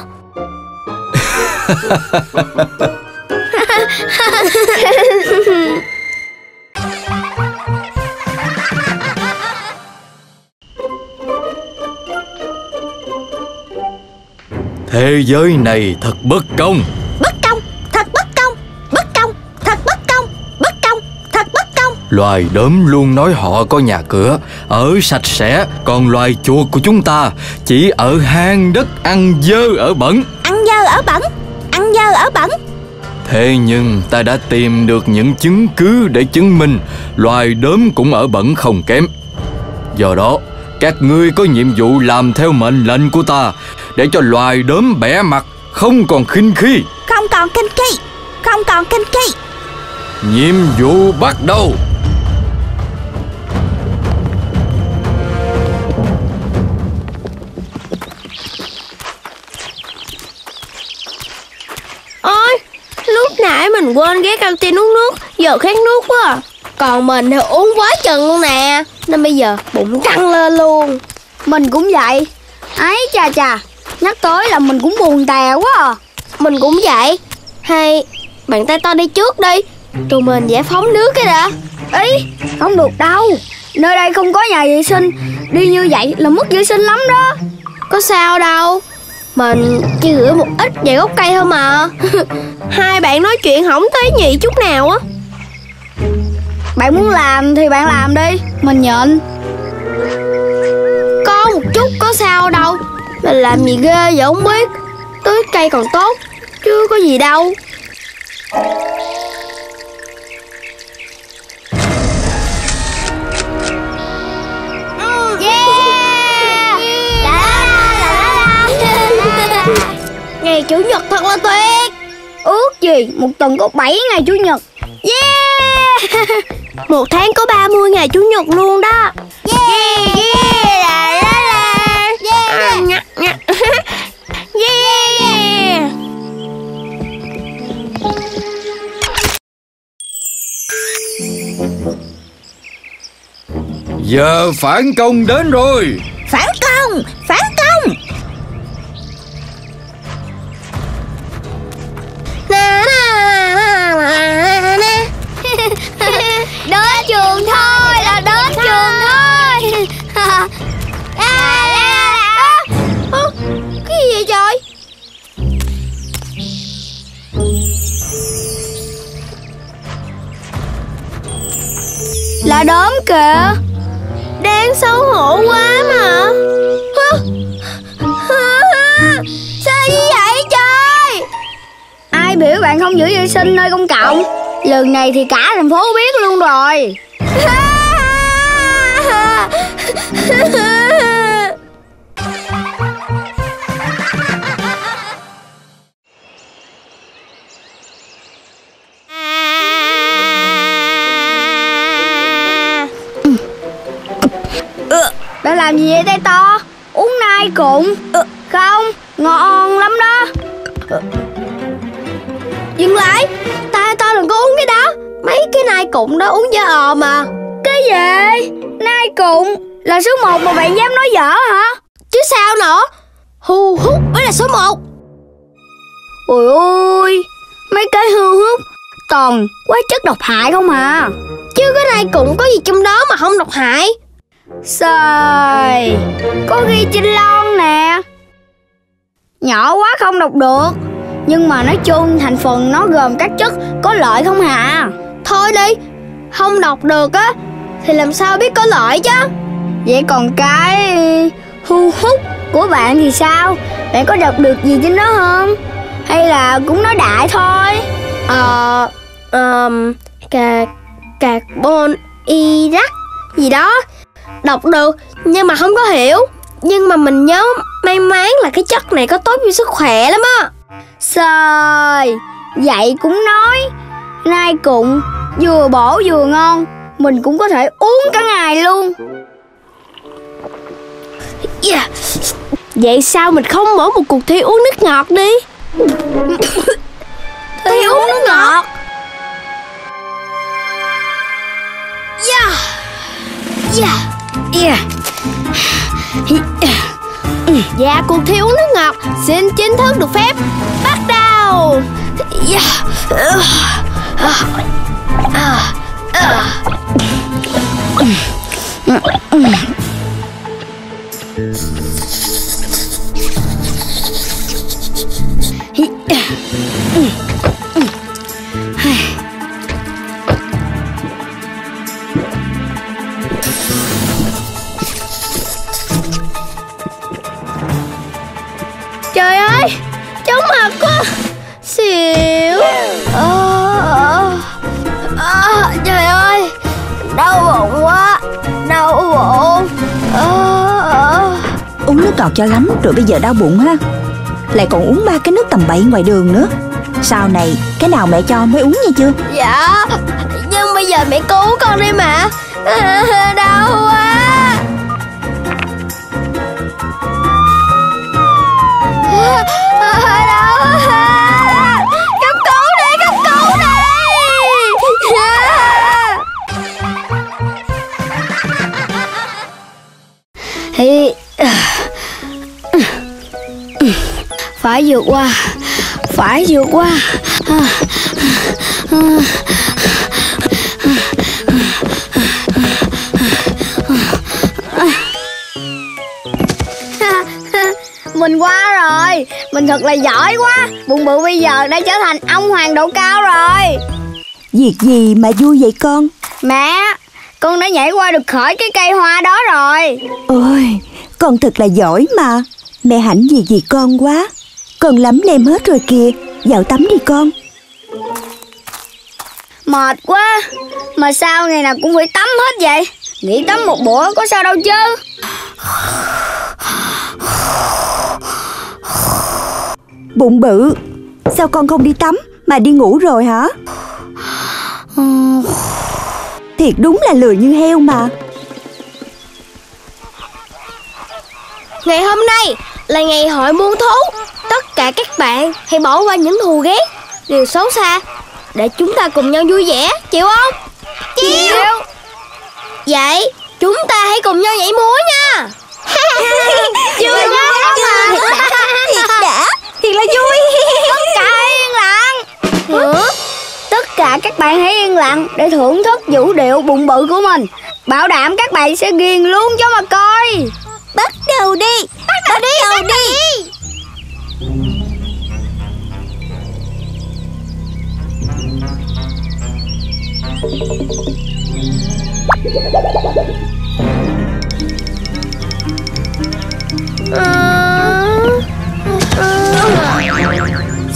Thế giới này thật bất công. Bất công, thật bất công Bất công, thật bất công Bất công, thật bất công. Loài đốm luôn nói họ có nhà cửa Ở sạch sẽ Còn loài chuột của chúng ta Chỉ ở hang đất ăn dơ ở bẩn. Ăn dơ ở bẩn Ăn dơ ở bẩn Thế nhưng ta đã tìm được những chứng cứ để chứng minh loài đốm cũng ở bẩn không kém. Do đó, các ngươi có nhiệm vụ làm theo mệnh lệnh của ta để cho loài đốm bẻ mặt không còn khinh khi. Không còn kinh khi Không còn kinh khi Nhiệm vụ bắt đầu. Quên ghé canteen uống nước. Giờ khát nước quá à. Còn mình thì uống quá chừng luôn nè. Nên bây giờ bụng căng lên luôn. Mình cũng vậy. Ấy, chà chà. Nhắc tới là mình cũng buồn tè quá à. Mình cũng vậy. Hay, bạn tay to đi trước đi. Tụi mình giải phóng nước cái đã. Ý, không được đâu. Nơi đây không có nhà vệ sinh. Đi như vậy là mất vệ sinh lắm đó. Có sao đâu. Mình chỉ gửi một ít vài gốc cây thôi mà. Hai bạn nói chuyện không thấy nhị chút nào á. Bạn muốn làm thì bạn làm đi, Mình nhịn Có một chút có sao đâu Mình làm gì ghê vậy không biết. Tưới cây còn tốt, Chứ có gì đâu. Ngày Chủ nhật thật là tuyệt. Ước gì một tuần có 7 ngày Chủ nhật. Yeah. Một tháng có 30 ngày Chủ nhật luôn đó. Yeah. Yeah. La la la Yeah. Nhặt nhặt Yeah. Yeah. Giờ phản công đến rồi. Phản công, phản na. Đến trường thôi là đến trường thôi. À, la, la. Ơ, Cái gì vậy trời? Là đốm kìa. Đáng xấu hổ quá mà Ai biểu bạn không giữ vệ sinh nơi công cộng. Lần này thì cả thành phố biết luôn rồi. Bạn làm gì vậy, tay to? Uống nai cũng. Không, Ngon lắm đó. Dừng lại. Ta ta đừng có uống cái đó. Mấy cái này cụng đó uống cho ò mà. Cái gì? Nai cụng Là số 1 mà bạn dám nói dở hả? Chứ sao nữa. Hù hút mới là số 1 Ôi ôi Mấy cái hư hút Toàn quá chất độc hại không à. Chứ cái này cũng có gì trong đó mà không độc hại? Trời Có ghi trên lon nè. Nhỏ quá không đọc được nhưng mà nói chung thành phần nó gồm các chất có lợi không hả Thôi đi Không đọc được á Thì làm sao biết có lợi chứ? Vậy còn cái thu hút của bạn thì sao? Bạn có đọc được gì trên đó không? Hay là cũng nói đại thôi? Ờ um, cà, Carbon Iraq Gì đó. Đọc được Nhưng mà không có hiểu. Nhưng mà mình nhớ may mắn là cái chất này có tốt cho sức khỏe lắm á. Trời Vậy cũng nói Nai cụng Vừa bổ vừa ngon Mình cũng có thể uống cả ngày luôn. Yeah. Vậy sao mình không mở một cuộc thi uống nước ngọt đi? Thì uống nước ngọt. Yeah Yeah Yeah dạ cuộc thi uống nước ngọt xin chính thức được phép bắt đầu. Yeah Trời ơi Chóng mặt quá. Xỉu. Ờ, ờ, Trời ơi Đau bụng quá Đau bụng. Ờ, ờ. Uống nước ngọt cho lắm rồi bây giờ đau bụng ha. Lại còn uống ba cái nước tầm bậy ngoài đường nữa. Sau này cái nào mẹ cho mới uống nha chưa? Dạ Nhưng bây giờ mẹ cứu con đi mà. À, Đau quá phải vượt qua, phải vượt qua. Mình qua mình thật là giỏi quá. Bụng bự bây giờ đã trở thành ông hoàng độ cao rồi. Việc gì mà vui vậy con? Mẹ, con đã nhảy qua được khỏi cái cây hoa đó rồi. Ôi Con thật là giỏi mà. Mẹ hãnh gì vì con quá. Con lắm lem hết rồi kìa. Vào tắm đi con. Mệt quá. Mà sao ngày nào cũng phải tắm hết vậy? Nghỉ tắm một bữa có sao đâu chứ Bụng bự. Sao con không đi tắm Mà đi ngủ rồi hả? Thiệt đúng là lười như heo mà. Ngày hôm nay là ngày hội muôn thú. Tất cả các bạn hãy bỏ qua những thù ghét Điều xấu xa Để chúng ta cùng nhau vui vẻ Chịu không? Chịu. Vậy chúng ta hãy cùng nhau nhảy múa nha. Vui quá mà. Thiệt đã Thiệt là vui. Tất cả hãy yên lặng. Hả? Tất cả các bạn hãy yên lặng Để thưởng thức vũ điệu bụng bự của mình. Bảo đảm các bạn sẽ ghiền luôn cho mà coi. Bắt đầu đi. Bắt đầu đi. Bắt đầu đi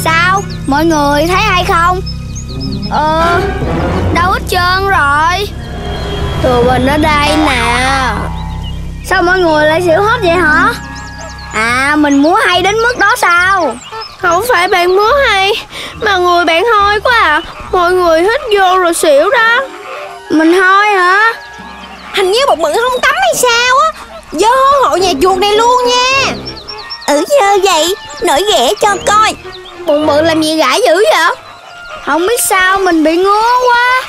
Sao? Mọi người thấy hay không? Ờ, đâu hết trơn rồi Tụi mình ở đây nè Sao mọi người lại xỉu hết vậy hả? À, mình múa hay đến mức đó sao? Không phải bạn múa hay Mà người bạn hôi quá à Mọi người hít vô rồi xỉu đó Mình hôi hả? Hình như bụng bự không tắm hay sao á Dơ hô hộ nhà chuột này luôn nha Ừ dơ vậy Nổi ghẻ cho coi. Bụng bự làm gì gãi dữ vậy? Không biết sao mình bị ngứa quá.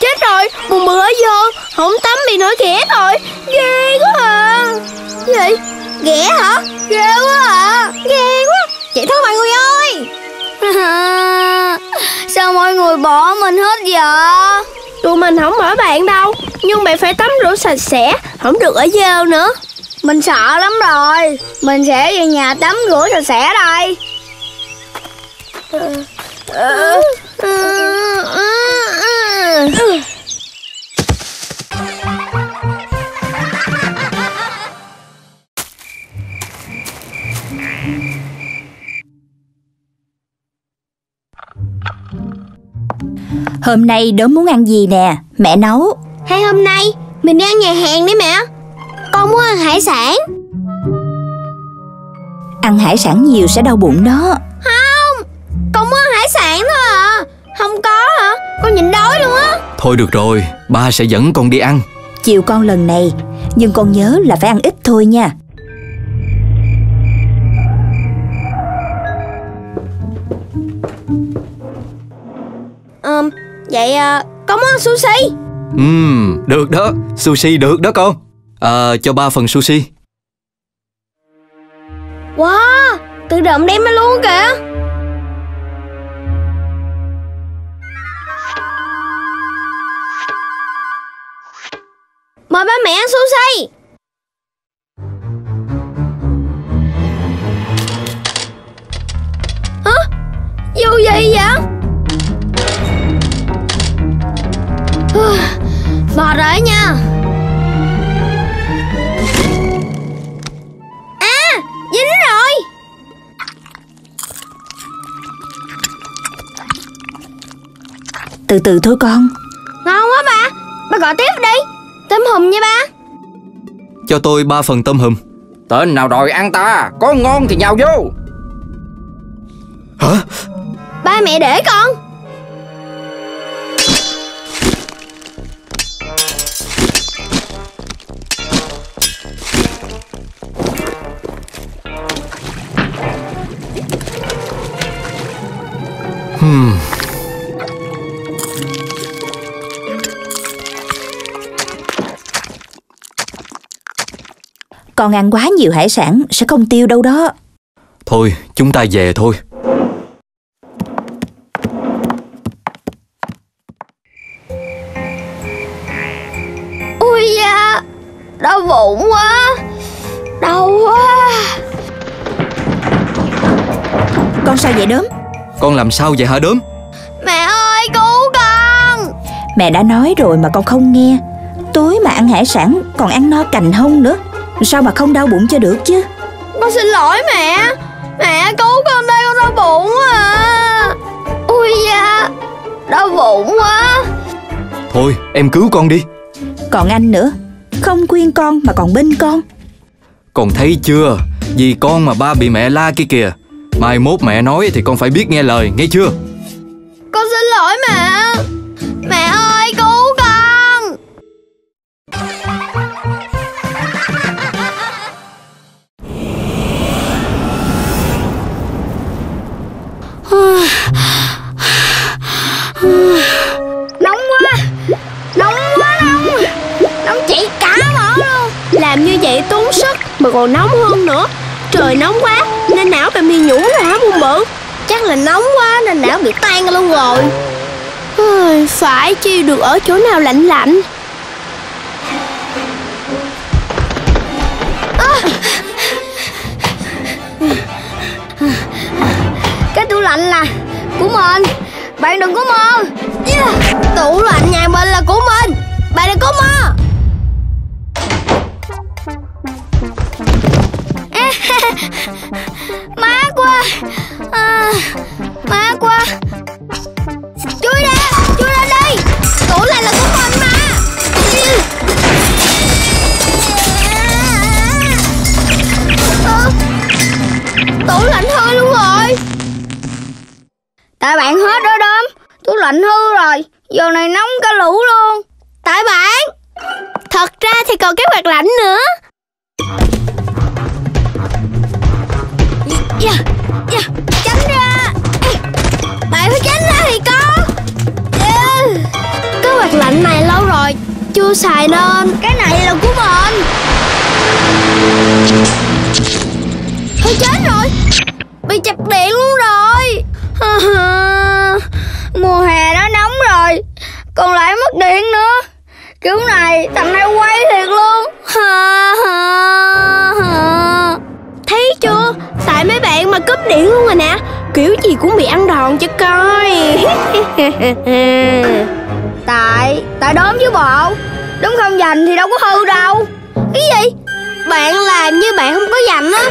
Chết rồi Bụng bự ở vô Không tắm bị nổi ghẻ rồi Ghê quá à. Gì? Ghẻ hả? Ghê quá à. Ghê quá. Vậy thôi mọi người ơi. Sao mọi người bỏ mình hết vậy? Tụi mình không bỏ bạn đâu Nhưng bạn phải tắm rửa sạch sẽ Không được ở dơ nữa Mình sợ lắm rồi. Mình sẽ về nhà tắm rửa sạch sẽ đây. Hôm nay đốm muốn ăn gì nè? Mẹ nấu. Hay hôm nay Mình đi ăn nhà hàng đi mẹ con muốn ăn hải sản. Ăn hải sản nhiều sẽ đau bụng đó. Không Con muốn ăn hải sản thôi à. Không có hả? Con nhịn đói luôn á. Thôi được rồi Ba sẽ dẫn con đi ăn. Chiều con lần này Nhưng con nhớ là phải ăn ít thôi nha. Um Vậy à, con muốn ăn sushi. Ừ, được đó, sushi được đó con. À, cho ba phần sushi. Wow, tự động đem ra luôn kìa Mời ba mẹ ăn sushi Hả? Dù gì vậy? Mệt rồi nha Từ từ thôi con. Ngon quá ba. Ba gọi tiếp đi. Tôm hùm nha ba. Cho tôi ba phần tôm hùm. Tên nào đòi ăn ta? Có ngon thì nhào vô. Hả? Ba mẹ để con. Hmm. Con ăn quá nhiều hải sản sẽ không tiêu đâu đó. Thôi, chúng ta về thôi. Ui da Đau bụng quá Đau quá. Con sao vậy đốm Con làm sao vậy hả đốm? Mẹ ơi cứu con. Mẹ đã nói rồi mà con không nghe. Tối mà ăn hải sản còn ăn no cành hông nữa Sao mà không đau bụng cho được chứ Con xin lỗi mẹ Mẹ cứu con đây con đau bụng quá à Ui da Đau bụng quá Thôi, em cứu con đi. Còn anh nữa Không khuyên con mà còn binh con Con thấy chưa? Vì con mà ba bị mẹ la kia kìa. Mai mốt mẹ nói thì con phải biết nghe lời, nghe chưa? Con xin lỗi mẹ Mẹ ơi Làm như vậy tốn sức Mà còn nóng hơn nữa. Trời nóng quá Nên não bị mì nhũn rồi hả buồn bự? Chắc là nóng quá nên não bị tan luôn rồi. Phải chi được ở chỗ nào lạnh lạnh. Cái tủ lạnh nè Của mình. Bạn đừng có mơ. Yeah. Tủ lạnh nhà mình là của mình. Bà đừng có mơ Má quá à, Má quá Chui ra Chui ra đi Tủ lạnh là của mình mà. À, Tủ lạnh hư luôn rồi. Tại bạn hết đó đom. Tủ lạnh hư rồi. Giờ này nóng cả lũ luôn. Tại bạn Thật ra thì còn cái quạt lạnh nữa. Dạ, dạ, tránh ra. Bạn phải tránh ra thì có. Dạ. Cái quạt lạnh này lâu rồi Chưa xài nên. Cái này là của mình. Thôi chết rồi Bị chập điện luôn rồi. Mùa hè nó nóng rồi Còn lại mất điện nữa. Kiểu này thằng này quay thiệt luôn. Thấy chưa? Tại mấy bạn mà cúp điện luôn rồi nè. Kiểu gì cũng bị ăn đòn cho coi. Tại Tại đốm chứ bộ. Đúng không dành thì đâu có hư đâu. Cái gì? Bạn làm như bạn không có dành á.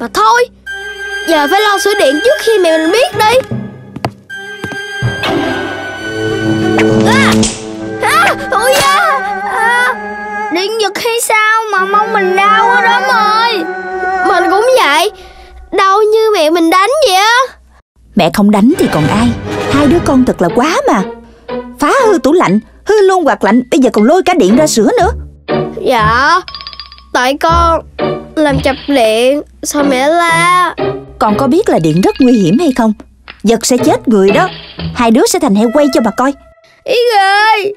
Mà thôi. Giờ phải lo sửa điện trước khi mẹ mình biết đi. À, à, Ôi da. À, Điện giật hay sao mà mong mình đau quá đó ơi. Mình cũng vậy. Đau như mẹ mình đánh vậy á. Mẹ không đánh thì còn ai? Hai đứa con thật là quá mà. Phá hư tủ lạnh Hư luôn quạt lạnh Bây giờ còn lôi cả điện ra sửa nữa. Dạ Tại con làm chập điện Sao mẹ la? Con có biết là điện rất nguy hiểm hay không? Giật sẽ chết người đó. Hai đứa sẽ thành heo quay cho bà coi. Ý ghê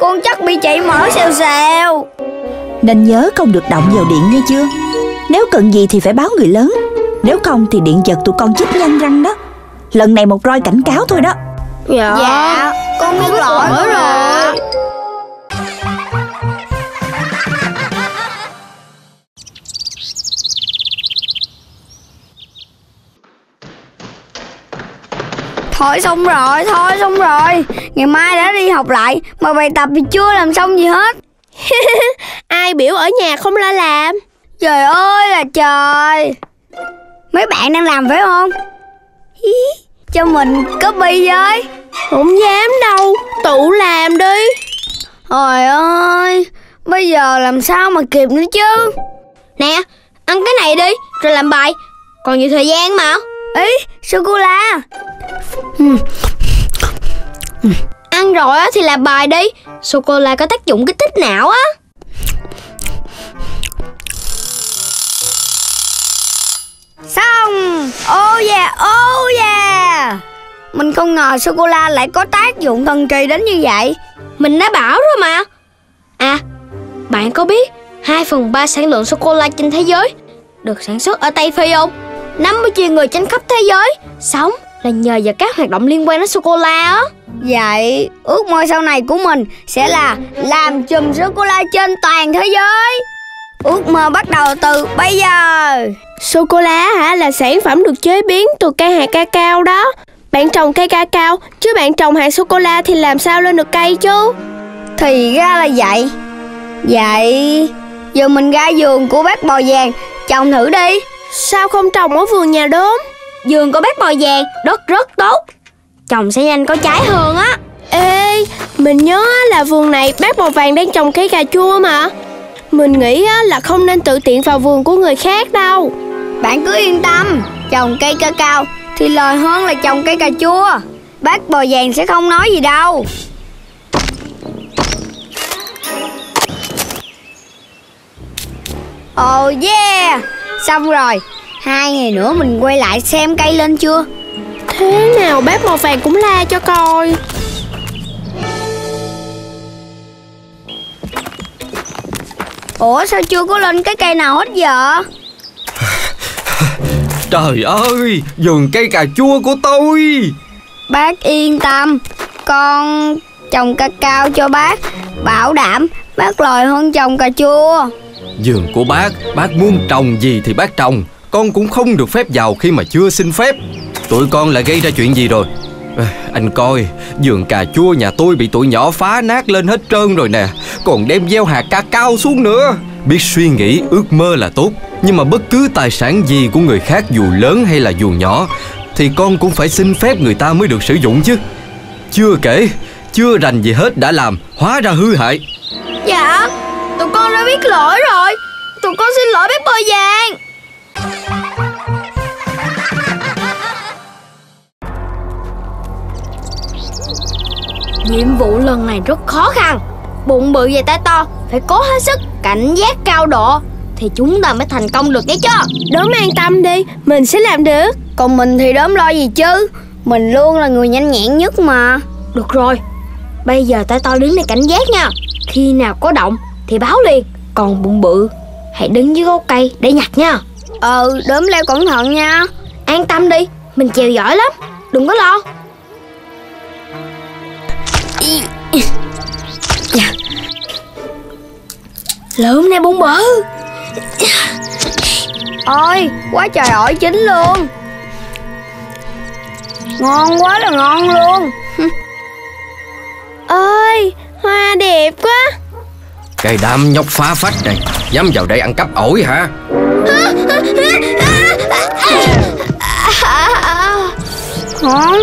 Con chắc bị chạy mỡ xèo xèo. Nên nhớ không được động vào điện nghe chưa Nếu cần gì thì phải báo người lớn. Nếu không thì điện giật tụi con chích nhanh răng đó. Lần này một roi cảnh cáo thôi đó. Dạ, Dạ Con biết lỗi lỗi rồi. Thôi xong rồi, thôi xong rồi. Ngày mai đã đi học lại Mà bài tập thì chưa làm xong gì hết. Ai biểu ở nhà không lo làm Trời ơi là trời. Mấy bạn đang làm phải không? Cho mình copy với. Không dám đâu Tự làm đi. Trời ơi Bây giờ làm sao mà kịp nữa chứ? Nè Ăn cái này đi Rồi làm bài. Còn nhiều thời gian mà. Ý sô-cô-la. Ăn rồi á thì làm bài đi. Sô-cô-la có tác dụng kích thích não á Xong. Oh yeah oh yeah. Mình không ngờ sô-cô-la lại có tác dụng thần kỳ đến như vậy. Mình đã bảo rồi mà. À Bạn có biết 2 phần 3 sản lượng sô-cô-la trên thế giới Được sản xuất ở Tây Phi không? 50 triệu người trên khắp thế giới. Sống là nhờ vào các hoạt động liên quan đến sô-cô-la á. Vậy ước mơ sau này của mình sẽ là làm chùm sô-cô-la trên toàn thế giới Ước mơ bắt đầu từ bây giờ. Sô-cô-la hả? Là sản phẩm được chế biến từ cây hạt cacao đó. Bạn trồng cây cacao Chứ bạn trồng hạt sô-cô-la thì làm sao lên được cây chứ? Thì ra là vậy. Vậy Giờ mình ra vườn của bác bò vàng. Trồng thử đi. Sao không trồng ở vườn nhà đốm? Vườn có bát bò vàng Đất rất tốt. Trồng sẽ nhanh có trái hơn á. Ê Mình nhớ là vườn này bác bò vàng đang trồng cây cà chua mà Mình nghĩ á, là không nên tự tiện vào vườn của người khác đâu. Bạn cứ yên tâm Trồng cây cacao Thì lời hơn là trồng cây cà chua. Bác bò vàng sẽ không nói gì đâu. Oh yeah Xong rồi. Hai ngày nữa mình quay lại xem cây lên chưa? Thế nào bác bò vàng cũng la cho coi Ủa sao chưa có lên cái cây nào hết giờ? Trời ơi Vườn cây cà chua của tôi. Bác yên tâm Con trồng cacao cho bác Bảo đảm bác lời hơn trồng cà chua. Vườn của bác Bác muốn trồng gì thì bác trồng Con cũng không được phép vào khi mà chưa xin phép. Tụi con lại gây ra chuyện gì rồi Ờ, anh coi, Vườn cà chua nhà tôi bị tụi nhỏ phá nát lên hết trơn rồi nè. Còn đem gieo hạt ca cao xuống nữa. Biết suy nghĩ, ước mơ là tốt. Nhưng mà bất cứ tài sản gì của người khác Dù lớn hay là dù nhỏ, Thì con cũng phải xin phép người ta mới được sử dụng chứ. Chưa kể, Chưa rành gì hết đã làm, Hóa ra hư hại. Dạ Tụi con đã biết lỗi rồi. Tụi con xin lỗi bác bơi vàng Nhiệm vụ lần này rất khó khăn. Bụng bự và tay to Phải cố hết sức cảnh giác cao độ Thì chúng ta mới thành công được đấy chứ. Đốm an tâm đi Mình sẽ làm được. Còn mình thì đốm lo gì chứ? Mình luôn là người nhanh nhẹn nhất mà. Được rồi Bây giờ tay to đứng đây cảnh giác nha. Khi nào có động thì báo liền. Còn bụng bự Hãy đứng dưới gốc cây để nhặt nha. Ừ đốm leo cẩn thận nha. An tâm đi Mình chèo giỏi lắm Đừng có lo Lượm nè bụng bự. Ôi quá trời ổi chín luôn. Ngon quá là ngon luôn. Ơi Hoa đẹp quá. Cái đám nhóc phá phách này. Dám vào đây ăn cắp ổi hả? Ngon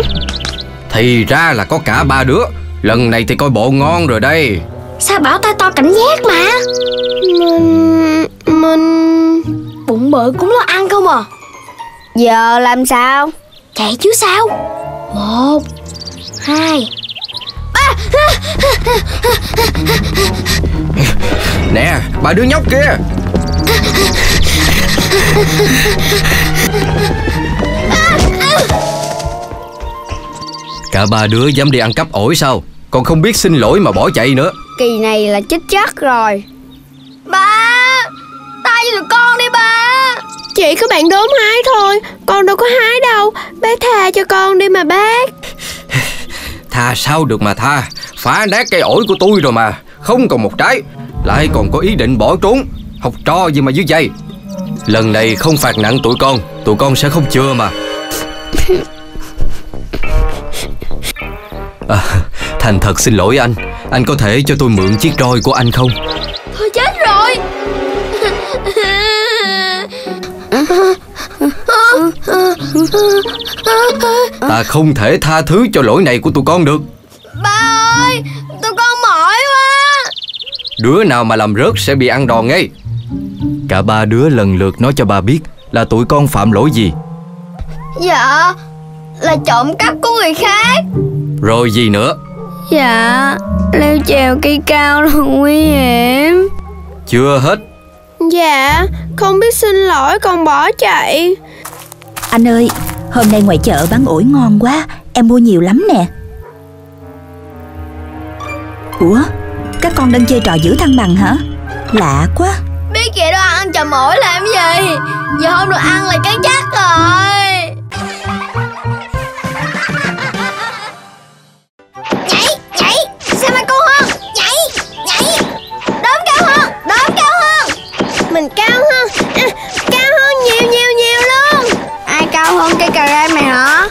Thì ra là có cả ba đứa Lần này thì coi bộ ngon rồi đây. Sao bảo tay to cảnh giác mà? Mình Mình Bụng bự cũng lo ăn không à? Giờ làm sao? Chạy chứ sao. Một Hai. Nè ba đứa nhóc kia Cả ba đứa dám đi ăn cắp ổi sao? Còn không biết xin lỗi mà bỏ chạy nữa. Kỳ này là chết chắc rồi. Ba Tha cho tụi con đi ba. Chỉ có bạn đốm hái thôi Con đâu có hái đâu. Bác tha cho con đi mà bác Tha sao được mà tha? Phá nát cây ổi của tôi rồi mà. Không còn một trái. Lại còn có ý định bỏ trốn. Học trò gì mà dưới dây Lần này không phạt nặng tụi con. Tụi con sẽ không chừa mà à, Thành thật xin lỗi anh. Anh có thể cho tôi mượn chiếc roi của anh không? Thôi chết rồi. Ta không thể tha thứ cho lỗi này của tụi con được. Ba ơi Tụi con mỏi quá. Đứa nào mà làm rớt sẽ bị ăn đòn ngay. Cả ba đứa lần lượt nói cho bà biết là tụi con phạm lỗi gì. Dạ Là trộm cắp của người khác. Rồi gì nữa? Dạ Leo trèo cây cao là nguy hiểm. Chưa hết. Dạ Không biết xin lỗi còn bỏ chạy. Anh ơi Hôm nay ngoài chợ bán ổi ngon quá Em mua nhiều lắm nè. Ủa Các con đang chơi trò giữ thăng bằng hả? Lạ quá. Biết vậy đâu ăn chầm ổi làm gì? Giờ không được ăn là cái chắc rồi Mình cao hơn à, Cao hơn nhiều nhiều nhiều luôn. Ai cao hơn cây cà rem này hả?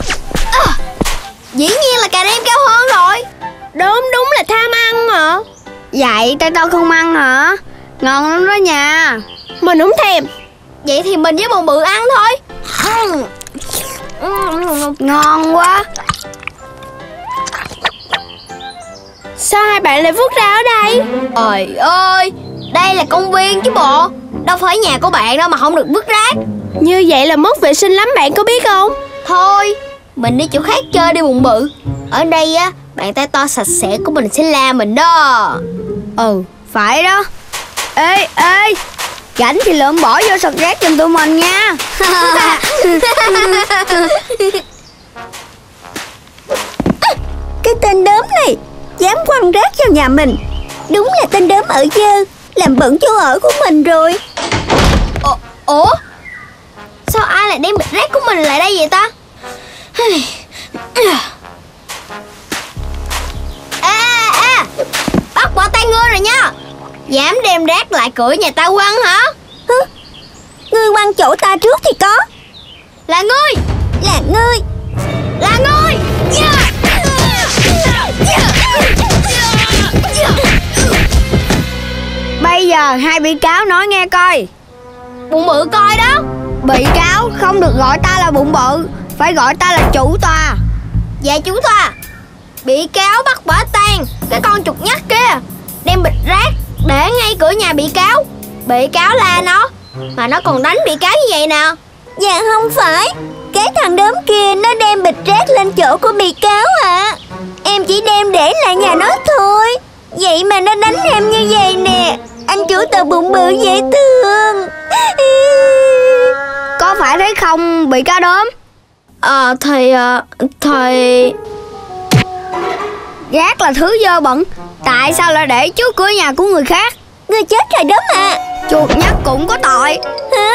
Dĩ nhiên là cà rem cao hơn rồi. Đốm đúng là tham ăn mà Vậy tay tao không ăn hả? Ngon lắm đó nha. Mình không thèm. Vậy thì mình với bồn bự ăn thôi. Ngon quá. Sao hai bạn lại vứt ra ở đây? Trời ơi Đây là công viên chứ bộ Đâu phải nhà của bạn đâu mà không được vứt rác. Như vậy là mất vệ sinh lắm bạn có biết không? Thôi Mình đi chỗ khác chơi đi bụng bự. Ở đây á Bạn tay to sạch sẽ của mình sẽ la mình đó. Ừ phải đó. Ê ê Rảnh thì lượm bỏ vô sọt rác giùm tụi mình nha. Cái tên đốm này Dám quăng rác vào nhà mình. Đúng là tên đốm ở dơ Làm bẩn chỗ ở của mình rồi. Ủa, Ủa? Sao ai lại đem bịch rác của mình lại đây vậy ta? À à Bắt quả tay ngươi rồi nha. Dám đem rác lại cửa nhà ta quăng hả? Ngươi quăng chỗ ta trước thì có. Là ngươi. Là ngươi. Là ngươi. Bây giờ hai bị cáo nói nghe coi. Bụng bự coi đó. Bị cáo không được gọi ta là bụng bự Phải gọi ta là chủ tòa. Dạ chú Thoa Bị cáo bắt quả tang Cái con chuột nhắt kia Đem bịch rác để ngay cửa nhà bị cáo. Bị cáo la nó Mà nó còn đánh bị cáo như vậy nè. Dạ không phải. Cái thằng đốm kia nó đem bịch rác lên chỗ của bị cáo ạ. Em chỉ đem để lại nhà nó thôi. Vậy mà nó đánh em như vậy nè Anh chủ tờ bụng bự dễ thương. Có phải thế không bị cáo đốm? Ờ thì ờ, Thì Rác là thứ dơ bẩn. Tại sao lại để trước cửa nhà của người khác? Ngươi chết rồi đốm à Chuột nhắt cũng có tội. Hả?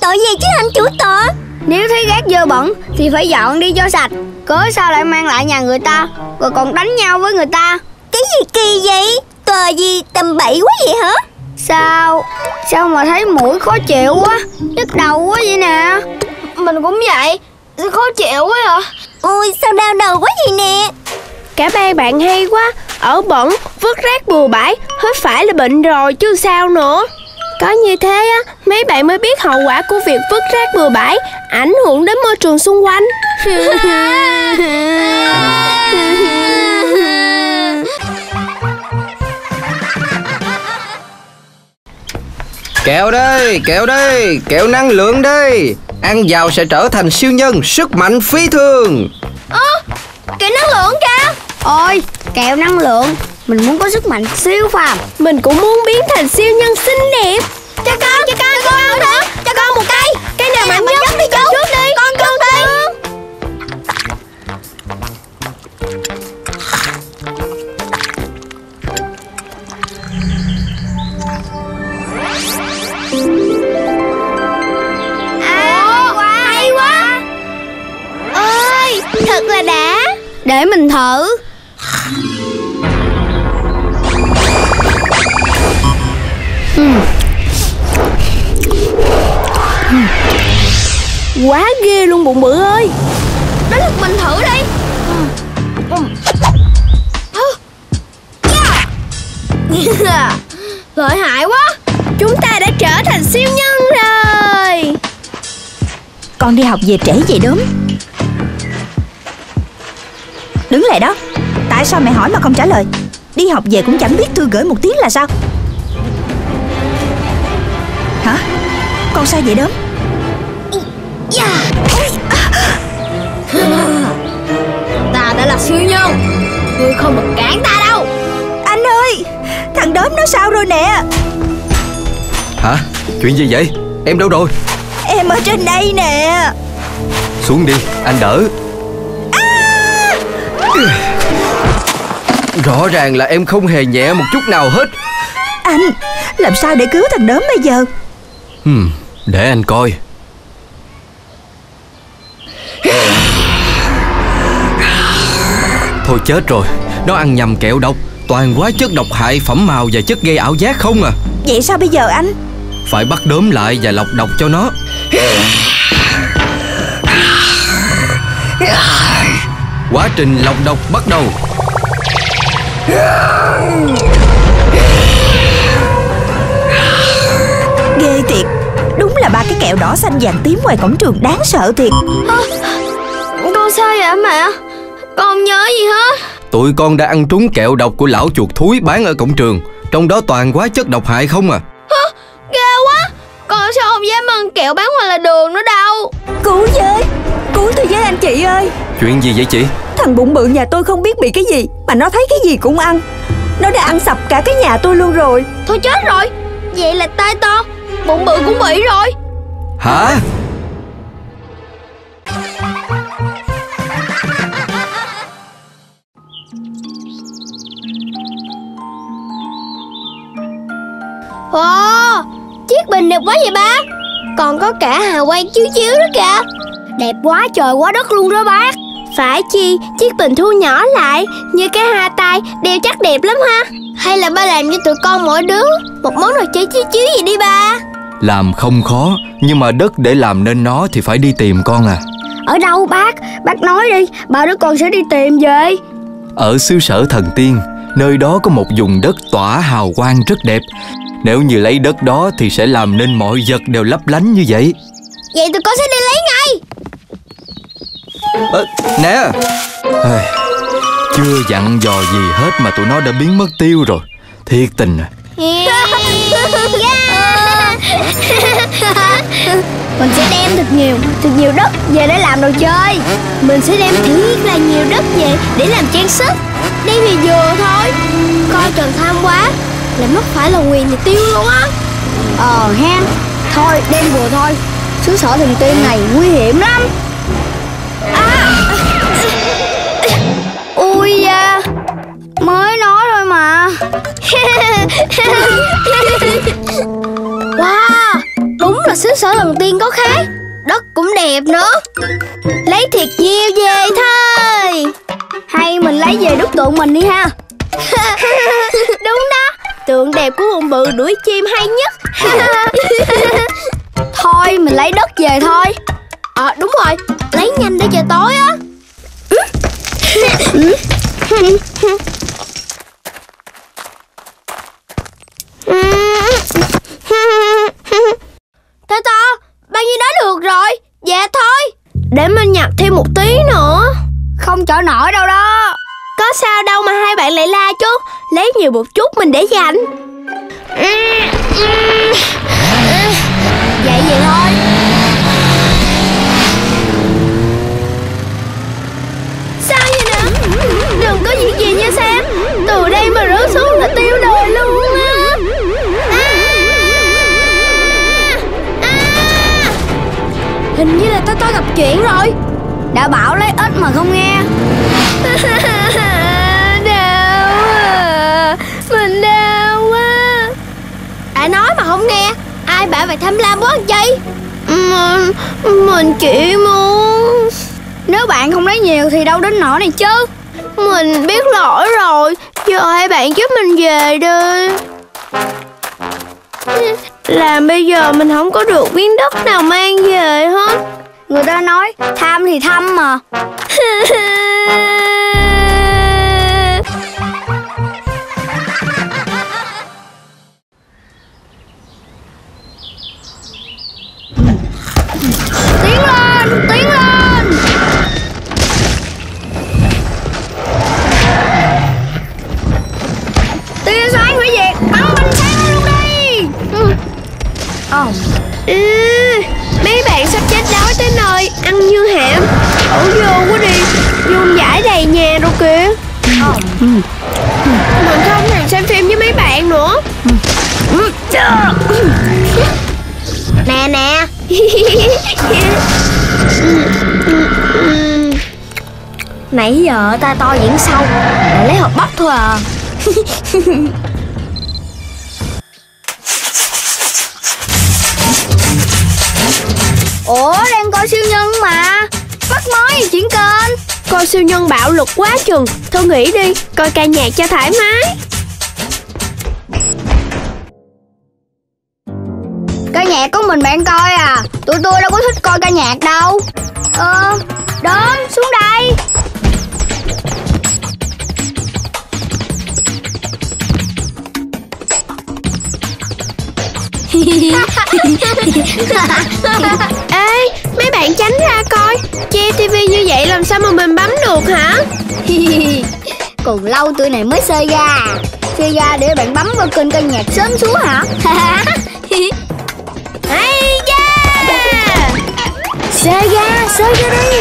Tội gì chứ anh chủ tòa Nếu thấy rác dơ bẩn Thì phải dọn đi cho sạch. Cớ sao lại mang lại nhà người ta? Rồi còn đánh nhau với người ta. Cái gì kỳ vậy Tòa gì tầm bậy quá vậy hả? Sao? Sao mà thấy mũi khó chịu quá? Nhức đầu quá vậy nè. Mình cũng vậy. Khó chịu quá à. Ôi sao đau đầu quá vậy nè? Cả ba bạn hay quá. Ở bẩn Vứt rác bừa bãi. Hết phải là bệnh rồi chứ sao nữa. Có như thế á Mấy bạn mới biết hậu quả của việc vứt rác bừa bãi. Ảnh hưởng đến môi trường xung quanh Kẹo đây, kẹo đây, kẹo năng lượng đây. Ăn vào sẽ trở thành siêu nhân Sức mạnh phi thường. Cái năng lượng kìa. Ôi kẹo năng lượng. Mình muốn có sức mạnh siêu phàm. Mình cũng muốn biến thành siêu nhân xinh đẹp. Cho con, cho con, cho con nữa Cho con một cây Cái nào mạnh nhất đi chú Để mình thử. Hmm. Hmm. Quá ghê luôn, bụng bự ơi. Đến lượt mình thử đi. Hmm. Lợi hại quá. Chúng ta đã trở thành siêu nhân rồi. Con đi học về trễ vậy đốm Đứng lại đó. Tại sao mẹ hỏi mà không trả lời? Đi học về cũng chẳng biết thư gửi một tiếng là sao? Hả? Con sao vậy đốm Ta đã là siêu nhân. Ngươi không được cản ta đâu. Anh ơi Thằng đốm nó sao rồi nè? Hả? Chuyện gì vậy? Em đâu rồi? Em ở trên đây nè. Xuống đi Anh đỡ Rõ ràng là em không hề nhẹ một chút nào hết. Anh Làm sao để cứu thằng đốm bây giờ? Hmm, Để anh coi. Thôi chết rồi Nó ăn nhầm kẹo độc. Toàn hóa chất độc hại phẩm màu và chất gây ảo giác không à? Vậy sao bây giờ anh? Phải bắt đốm lại và lọc độc cho nó Quá trình lọc độc bắt đầu. Ghê thiệt. Đúng là ba cái kẹo đỏ xanh vàng tím ngoài cổng trường đáng sợ thiệt. Con sao vậy mẹ? Con không nhớ gì hết? Tụi con đã ăn trúng kẹo độc của lão chuột thúi bán ở cổng trường. Trong đó toàn hóa chất độc hại không à? Ghê quá. Con sao không dám ăn kẹo bán ngoài là đường nữa đâu? Cứu với Cứu tôi với anh chị ơi Chuyện gì vậy chị? Thằng bụng bự nhà tôi không biết bị cái gì Mà nó thấy cái gì cũng ăn. Nó đã ăn sập cả cái nhà tôi luôn rồi. Thôi chết rồi. Vậy là tai to. Bụng bự cũng bị rồi. Hả? Ồ Chiếc bình đẹp quá vậy ba. Còn có cả hào quang chiếu chiếu nữa kìa. Đẹp quá trời quá đất luôn đó bác Phải chi Chiếc bình thu nhỏ lại Như cái hoa tai Đeo chắc đẹp lắm ha. Hay là ba làm cho tụi con mỗi đứa Một món đồ chơi chiếu chiếu gì đi ba? Làm không khó Nhưng mà đất để làm nên nó thì phải đi tìm con à. Ở đâu bác? Bác nói đi Ba đứa con sẽ đi tìm về. Ở xứ sở thần tiên Nơi đó có một vùng đất tỏa hào quang rất đẹp. Nếu như lấy đất đó thì sẽ làm nên mọi vật đều lấp lánh như vậy. Vậy tụi con sẽ đi lấy ngay Ơ, Nè. Ây, Chưa dặn dò gì hết mà tụi nó đã biến mất tiêu rồi. Thiệt tình à. Mình sẽ đem thật nhiều Thật nhiều đất về để làm đồ chơi. Mình sẽ đem thiệt là nhiều đất về Để làm trang sức. Đem thì vừa thôi. Coi chừng tham quá Là mất phải là quyền thì tiêu luôn á. Ờ ha Thôi đem vừa thôi. Xứ sở thần tiên này nguy hiểm lắm Ui da. Mới nói thôi mà. Wow, Đúng là xứ sở lần tiên có khác. Đất cũng đẹp nữa. Lấy thiệt nhiều về thôi. Hay mình lấy về đúc tượng mình đi ha. Đúng đó, Tượng đẹp của bụng bự đuổi chim hay nhất. Thôi, mình lấy đất về thôi. Ờ đúng rồi, Lấy nhanh để trời tối á. Tơ to Bao nhiêu đó được rồi? Dạ thôi. Để mình nhặt thêm một tí nữa. Không chở nổi đâu đó. Có sao đâu mà hai bạn lại la chứ Lấy nhiều một chút mình để dành. Vậy vậy thôi Sao vậy nè Đừng có việc gì nha Sam. Từ đây mà rớt xuống là tiêu đời luôn á. À, à, à. Hình như là tao tao gặp chuyện rồi. Đã bảo lấy ít mà không nghe. Đau à. Mình đau quá. Đã nói mà không nghe. Ai bảo vậy tham lam quá làm chi Mình, mình chỉ muốn Nếu bạn không lấy nhiều thì đâu đến nỗi này chứ. Mình biết lỗi rồi. Giờ hai bạn giúp mình về đi. Làm bây giờ mình không có được miếng đất nào mang về hết. Người ta nói, tham thì thăm mà. Ồ, ừ, Mấy bạn sắp chết đói tới nơi Ăn như hẻm. Đổ vô quá đi. Dung giải đầy nhà rồi kìa. Mình không thèm xem phim với mấy bạn nữa. Nè nè. Nãy giờ ta to diễn xong Để lấy hộp bắp thôi à. coi siêu nhân mà. Bắt mới chuyển kênh. Coi siêu nhân bạo lực quá chừng. Thôi nghỉ đi Coi ca nhạc cho thoải mái. Ca nhạc có mình bạn coi à. Tụi tôi đâu có thích coi ca nhạc đâu. Ờ Đến xuống đây. Ê mấy bạn tránh ra coi. Che tivi như vậy làm sao mà mình bấm được hả? Còn lâu tụi này mới xơi ra Xơi ra để bạn bấm vào kênh ca nhạc sớm xuống hả? Hay da! Xơi ra, xơi ra đi.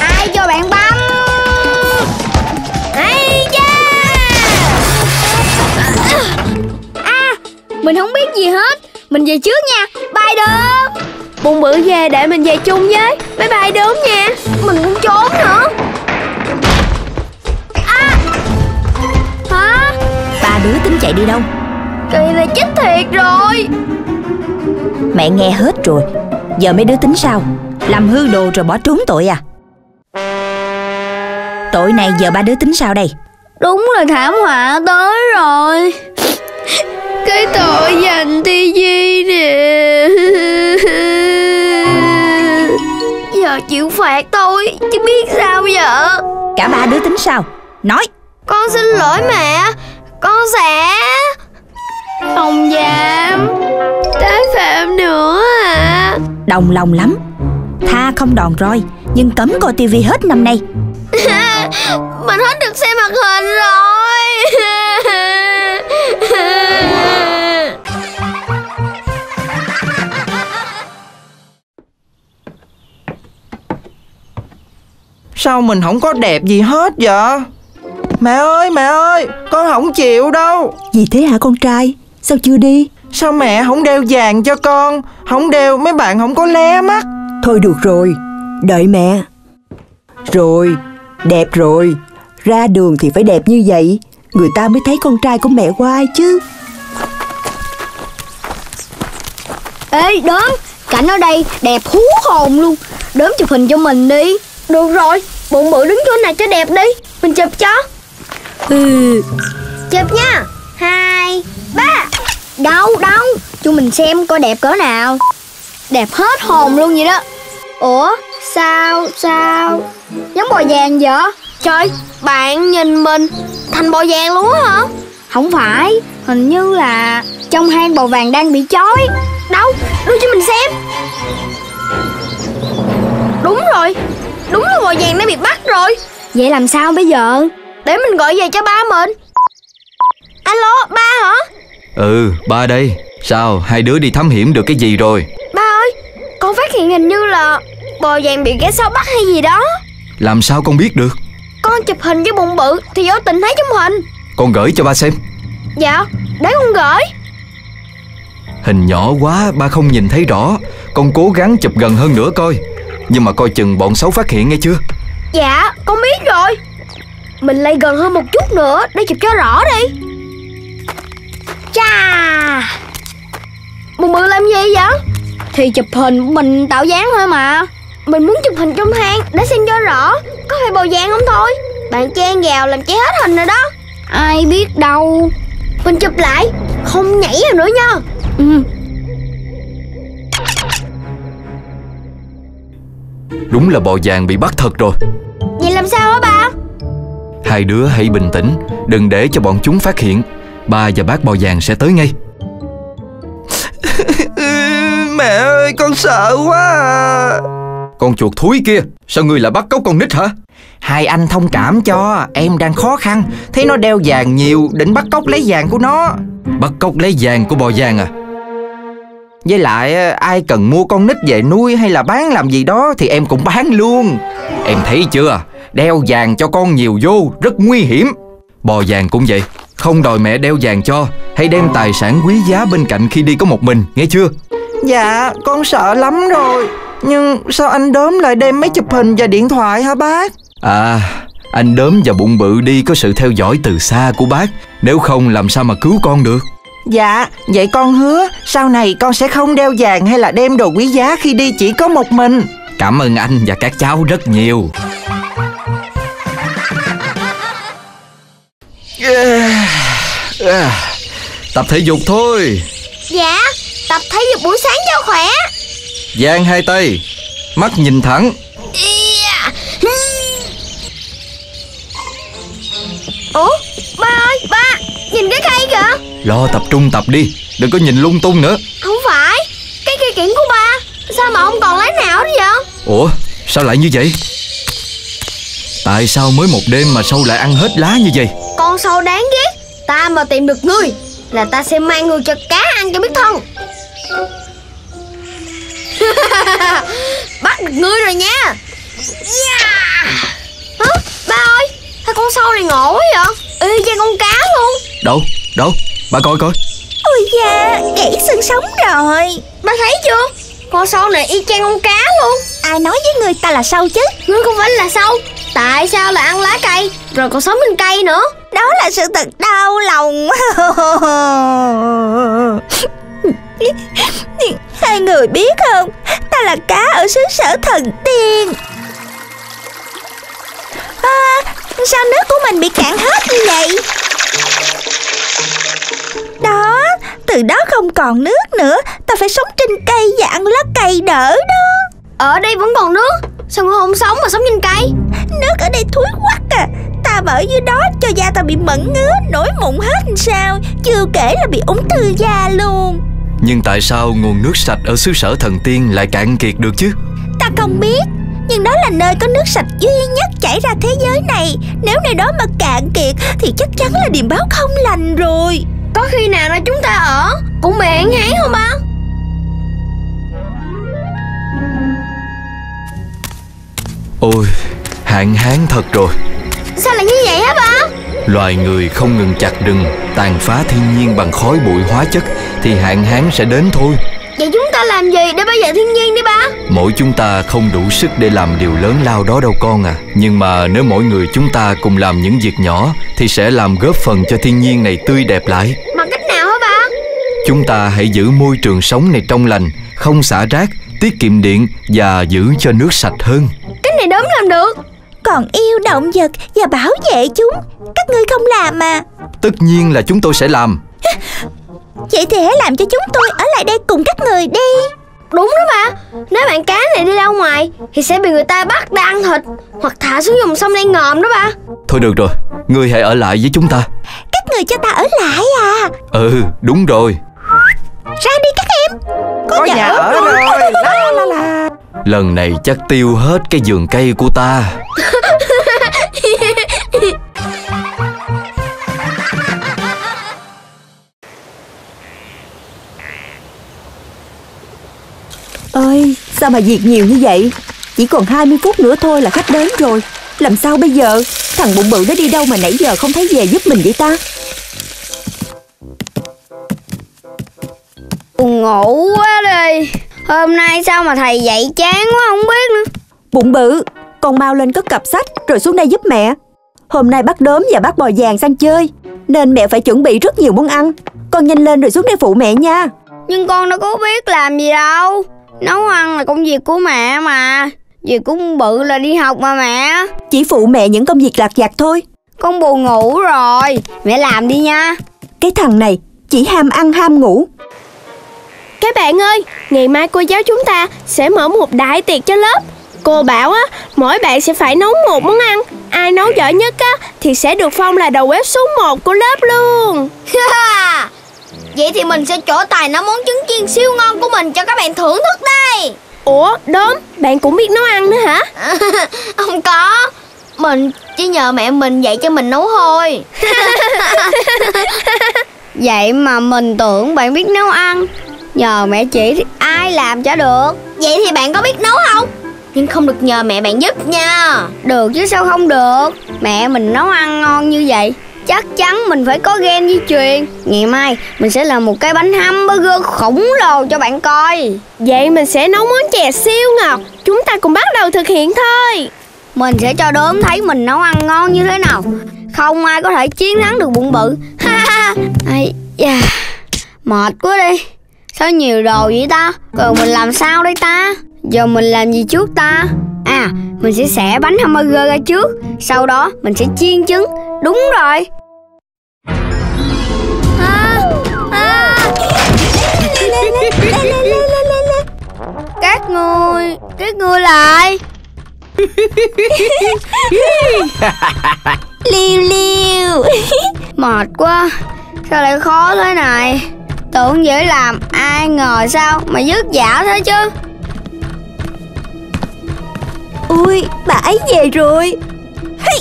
Ai cho bạn bấm? Hay da! À, mình không biết gì hết. Mình về trước nha Bye đơm Bụng bự về để mình về chung với Bye bye đốm nha. Mình cũng trốn nữa. À. Hả? Ba đứa tính chạy đi đâu? Kỳ này chết thiệt rồi. Mẹ nghe hết rồi. Giờ mấy đứa tính sao? Làm hư đồ rồi bỏ trốn tội à? Tội này giờ ba đứa tính sao đây? Đúng là thảm họa tới rồi Cái tội dành tivi nè? Giờ chịu phạt thôi Chứ biết sao giờ? Cả ba đứa tính sao? Nói. Con xin lỗi mẹ Con sẽ Không dám Tái phạm nữa à. Đồng lòng lắm. Tha không đòn roi Nhưng cấm coi tivi hết năm nay. Mình hết được xem hoạt hình rồi Sao mình không có đẹp gì hết vậy? Mẹ ơi mẹ ơi Con không chịu đâu. Gì thế hả con trai? Sao chưa đi? Sao mẹ không đeo vàng cho con? Không đeo mấy bạn không có lé mắt. Thôi được rồi Đợi mẹ. Rồi Đẹp rồi. Ra đường thì phải đẹp như vậy. Người ta mới thấy con trai của mẹ hoài chứ. Ê đốm Cảnh ở đây đẹp hú hồn luôn. Đốm chụp hình cho mình đi Được rồi Bụng bự đứng chỗ này cho đẹp đi. Mình chụp cho. Ừ. Chụp nha. Hai Ba. Đâu đâu. Cho mình xem coi đẹp cỡ nào. Đẹp hết hồn luôn vậy đó. Ủa sao sao? Giống bò vàng vậy? Trời Bạn nhìn mình Thành bò vàng luôn á hả? Không phải Hình như là Trong hang bò vàng đang bị chói. Đâu Đưa cho mình xem. Đúng rồi Đúng là bò vàng đã bị bắt rồi. Vậy làm sao bây giờ? Để mình gọi về cho ba mình. Alo ba hả? Ừ ba đây. Sao hai đứa đi thám hiểm được cái gì rồi? Ba ơi Con phát hiện hình như là Bò vàng bị ghé sau bắt hay gì đó. Làm sao con biết được? Con chụp hình với bụng bự Thì vô tình thấy trong hình. Con gửi cho ba xem. Dạ Để con gửi. Hình nhỏ quá ba không nhìn thấy rõ. Con cố gắng chụp gần hơn nữa coi nhưng mà coi chừng bọn xấu phát hiện nghe chưa? Dạ con biết rồi. Mình lay gần hơn một chút nữa, Để chụp cho rõ đi. Chà. Bụng bự làm gì vậy? Thì chụp hình mình tạo dáng thôi mà. Mình muốn chụp hình trong hang để xem cho rõ, Có phải bò vàng không thôi? Bạn chen vào làm cháy hết hình rồi đó. Ai biết đâu. Mình chụp lại, Không nhảy rồi nữa nha. Ừ. Đúng là bò vàng bị bắt thật rồi. Vậy làm sao hả ba Hai đứa hãy bình tĩnh Đừng để cho bọn chúng phát hiện. Ba và bác bò vàng sẽ tới ngay. Mẹ ơi con sợ quá à. Con chuột thúi kia Sao ngươi lại bắt cóc con nít hả? Hai anh thông cảm cho Em đang khó khăn. Thấy nó đeo vàng nhiều Định bắt cóc lấy vàng của nó. Bắt cóc lấy vàng của bò vàng à Với lại ai cần mua con nít về nuôi hay là bán làm gì đó Thì em cũng bán luôn. Em thấy chưa? Đeo vàng cho con nhiều vô Rất nguy hiểm. Bò vàng cũng vậy. Không đòi mẹ đeo vàng cho. Hay đem tài sản quý giá bên cạnh khi đi có một mình Nghe chưa? Dạ con sợ lắm rồi. Nhưng sao anh đốm lại đem mấy chụp hình và điện thoại hả bác? À Anh đốm và bụng bự đi có sự theo dõi từ xa của bác. Nếu không làm sao mà cứu con được Dạ Vậy con hứa Sau này con sẽ không đeo vàng hay là đem đồ quý giá khi đi chỉ có một mình. Cảm ơn anh và các cháu rất nhiều. Tập thể dục thôi. Dạ Tập thể dục buổi sáng cho khỏe. Giang hai tay Mắt nhìn thẳng. Ủa ba Lo tập trung tập đi. Đừng có nhìn lung tung nữa. Không phải. Cái cây kiển của ba Sao mà không còn lá nào nữa vậy? Ủa sao lại như vậy? Tại sao mới một đêm mà sâu lại ăn hết lá như vậy? Con sâu đáng ghét. Ta mà tìm được ngươi Là ta sẽ mang ngươi cho cá ăn cho biết thân. Bắt được ngươi rồi nha. Yeah. Hả? Ba ơi Sao con sâu này ngộ quá vậy? Y chang con cá luôn. Đâu? Đâu Bà coi coi. Ôi da Gãy xương sống rồi. Ba thấy chưa? Con sâu này y chang con cá luôn. Ai nói với người ta là sâu chứ? Ngươi không phải là sâu. Tại sao lại ăn lá cây? Rồi còn sống bên cây nữa. Đó là sự thật đau lòng. Hai người biết không? Ta là cá ở xứ sở thần tiên. À, Sao nước của mình bị cạn hết như vậy Đó Từ đó không còn nước nữa. Ta phải sống trên cây và ăn lá cây đỡ đó. Ở đây vẫn còn nước. Sao ngươi không sống mà sống trên cây? Nước ở đây thúi quắc à. Ta mà ở dưới đó cho da ta bị mẩn ngứa Nổi mụn hết sao. Chưa kể là bị ung thư da luôn. Nhưng tại sao nguồn nước sạch ở xứ sở thần tiên lại cạn kiệt được chứ? Ta không biết Nhưng đó là nơi có nước sạch duy nhất chảy ra thế giới này. Nếu nơi đó mà cạn kiệt Thì chắc chắn là điềm báo không lành rồi. Có khi nào là chúng ta ở Cũng bị hạn hán không ba Ôi hạn hán thật rồi. Sao lại như vậy hả ba Loài người không ngừng chặt rừng Tàn phá thiên nhiên bằng khói bụi hóa chất Thì hạn hán sẽ đến thôi Vậy chúng ta làm gì? Để bảo vệ thiên nhiên đi ba. Mỗi chúng ta không đủ sức để làm điều lớn lao đó đâu con à. Nhưng mà nếu mỗi người chúng ta cùng làm những việc nhỏ Thì sẽ làm góp phần cho thiên nhiên này tươi đẹp lại. Bằng cách nào hả ba? Chúng ta hãy giữ môi trường sống này trong lành Không xả rác, tiết kiệm điện Và giữ cho nước sạch hơn. Cái này đốm làm được. Còn yêu động vật và bảo vệ chúng Các ngươi không làm mà. Tất nhiên là chúng tôi sẽ làm Vậy thì hãy làm cho chúng tôi ở lại đây cùng các người đi. Đúng đó ba Nếu bạn cá này đi ra ngoài Thì sẽ bị người ta bắt ăn thịt Hoặc thả xuống dòng sông đen ngòm đó ba Thôi được rồi, ngươi hãy ở lại với chúng ta. Các người cho ta ở lại à? Ừ, đúng rồi. Ra đi các em. Có, Có nhà ở rồi. La la la. Lần này chắc tiêu hết cái vườn cây của ta ơi Sao mà việc nhiều như vậy? Chỉ còn 20 phút nữa thôi là khách đến rồi. Làm sao bây giờ? Thằng bụng bự nó đi đâu mà nãy giờ không thấy về giúp mình vậy ta? Buồn ngủ quá đi. Hôm nay sao mà thầy dạy chán quá không biết nữa. Bụng bự Con mau lên cất cặp sách Rồi xuống đây giúp mẹ. Hôm nay bác đốm và bác bò vàng sang chơi Nên mẹ phải chuẩn bị rất nhiều món ăn. Con nhanh lên rồi xuống đây phụ mẹ nha. Nhưng con đâu có biết làm gì đâu Nấu ăn là công việc của mẹ mà Vì cũng bự là đi học mà mẹ Chỉ phụ mẹ những công việc lặt vặt thôi Con buồn ngủ rồi Mẹ làm đi nha Cái thằng này chỉ ham ăn ham ngủ Các bạn ơi, ngày mai cô giáo chúng ta sẽ mở một đại tiệc cho lớp. Cô bảo á, mỗi bạn sẽ phải nấu một món ăn. Ai nấu giỏi nhất á, thì sẽ được phong là đầu bếp số 1 của lớp luôn. Vậy thì mình sẽ trổ tài nấu món trứng chiên siêu ngon của mình cho các bạn thưởng thức đây. Ủa, đốm, bạn cũng biết nấu ăn nữa hả? Không có. Mình chỉ nhờ mẹ mình dạy cho mình nấu thôi. Vậy mà mình tưởng bạn biết nấu ăn. Nhờ mẹ chỉ thì ai làm cho được. Vậy thì bạn có biết nấu không? Nhưng không được nhờ mẹ bạn giúp nha. Được chứ sao không được? Mẹ mình nấu ăn ngon như vậy Chắc chắn mình phải có gen di truyền. Ngày mai mình sẽ làm một cái bánh hamburger khổng lồ cho bạn coi. Vậy mình sẽ nấu món chè siêu ngọt. Chúng ta cùng bắt đầu thực hiện thôi. Mình sẽ cho đốm thấy mình nấu ăn ngon như thế nào. Không ai có thể chiến thắng được bụng bự. Ha ha da. Mệt quá đi. Sao nhiều đồ vậy ta? Rồi mình làm sao đây ta Giờ mình làm gì trước ta? À mình sẽ xẻ bánh hamburger ra trước. Sau đó mình sẽ chiên trứng. Đúng rồi. Các ngươi Các ngươi lại. Liêu liêu Mệt quá. Sao lại khó thế này? Tưởng dễ làm Ai ngờ sao mà dứt dả thế chứ Ui bà ấy về rồi. Hey!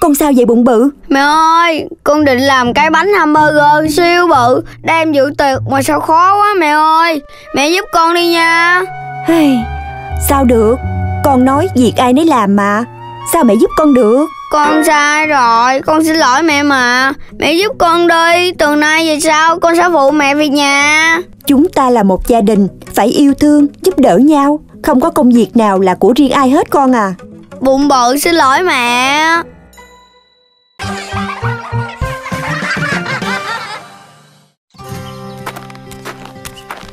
Con sao vậy bụng bự? Mẹ ơi Con định làm cái bánh hamburger siêu bự Đem dự tiệc mà sao khó quá mẹ ơi. Mẹ giúp con đi nha. Hey, Sao được? Con nói việc ai nấy làm mà. Sao mẹ giúp con được? Con sai rồi Con xin lỗi mẹ mà. Mẹ giúp con đi Từ nay về sau con sẽ phụ mẹ về nhà. Chúng ta là một gia đình Phải yêu thương, giúp đỡ nhau Không có công việc nào là của riêng ai hết con à. Bụng bự xin lỗi mẹ.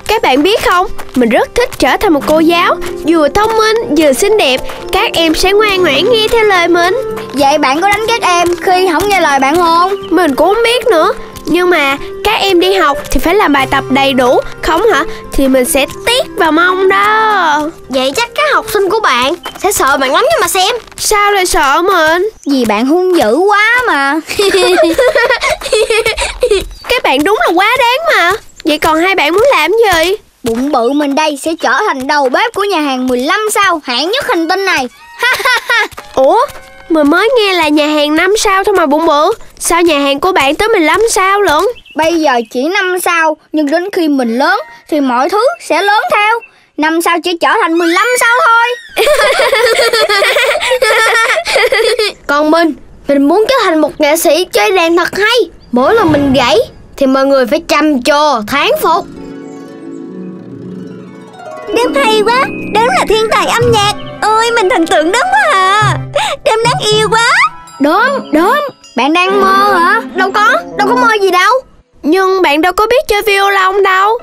Các bạn biết không, mình rất thích trở thành một cô giáo Vừa thông minh, vừa xinh đẹp. Các em sẽ ngoan ngoãn nghe theo lời mình. Vậy bạn có đánh các em khi không nghe lời bạn không? Mình cũng không biết nữa Nhưng mà em đi học thì phải làm bài tập đầy đủ Không hả? Thì mình sẽ tiết vào mông đó Vậy chắc các học sinh của bạn Sẽ sợ bạn lắm nhưng mà xem Sao lại sợ mình? Vì bạn hung dữ quá mà Các bạn đúng là quá đáng mà Vậy còn hai bạn muốn làm gì? Bụng bự mình đây sẽ trở thành đầu bếp của nhà hàng 15 sao hạng nhất hành tinh này Ủa? Mình mới nghe là nhà hàng 5 sao thôi mà bụng bự. Sao nhà hàng của bạn tới 15 sao lận? Bây giờ chỉ 5 sao Nhưng đến khi mình lớn Thì mọi thứ sẽ lớn theo. 5 sao chỉ trở thành 15 sao thôi. Còn mình Mình muốn trở thành một nghệ sĩ chơi đàn thật hay. Mỗi lần mình gãy Thì mọi người phải trầm trồ thán phục Đếm hay quá Đếm là thiên tài âm nhạc. Ôi mình thần tượng đếm quá à. Đếm đáng yêu quá. Đốm, đốm. Bạn đang mơ hả? Đâu có, đâu có mơ gì đâu. Nhưng bạn đâu có biết chơi violon đâu.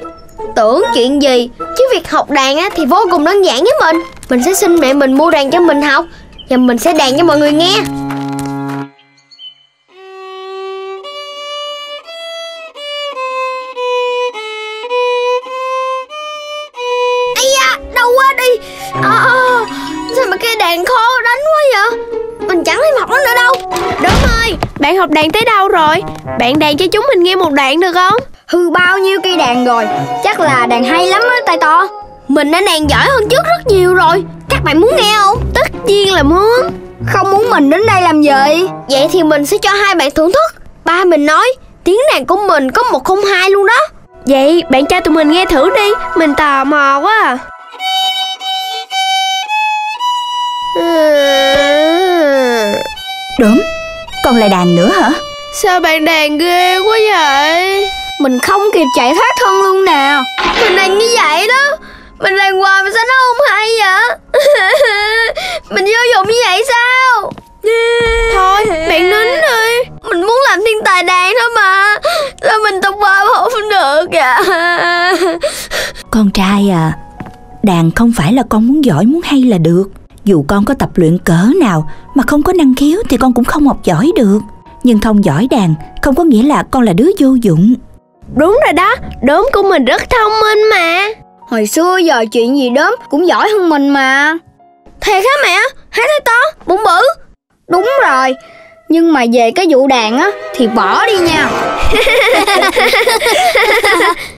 Tưởng chuyện gì? Chứ việc học đàn á, thì vô cùng đơn giản với mình. Mình sẽ xin mẹ mình mua đàn cho mình học. Và mình sẽ đàn cho mọi người nghe học đàn tới đâu rồi? Bạn đàn cho chúng mình nghe một đoạn được không? Hư bao nhiêu cây đàn rồi? Chắc là đàn hay lắm á tay to. Mình đã đàn giỏi hơn trước rất nhiều rồi. Các bạn muốn nghe không? Tất nhiên là muốn. Không muốn mình đến đây làm gì? Vậy thì mình sẽ cho hai bạn thưởng thức. Ba mình nói tiếng đàn của mình có một không hai luôn đó. Vậy bạn cho tụi mình nghe thử đi. Mình tò mò quá à. Con lại đàn nữa hả? Sao bạn đàn ghê quá vậy? Mình không kịp chạy thoát thân luôn nè. Mình đàn như vậy đó. Mình đàn hoài mà sao nó không hay vậy? Mình vô dụng như vậy sao? Thôi bạn nín đi. Mình muốn làm thiên tài đàn thôi mà. Sao mình tập ba không được kìa? Con trai à Đàn không phải là con muốn giỏi muốn hay là được dù con có tập luyện cỡ nào Mà không có năng khiếu thì con cũng không học giỏi được. Nhưng không giỏi đàn Không có nghĩa là con là đứa vô dụng. Đúng rồi đó, đốm của mình rất thông minh mà. Hồi xưa giờ chuyện gì đốm cũng giỏi hơn mình mà. Thiệt hả mẹ? Hãy thấy to, bụng bự? Đúng rồi Nhưng mà về cái vụ đàn á Thì bỏ đi nha.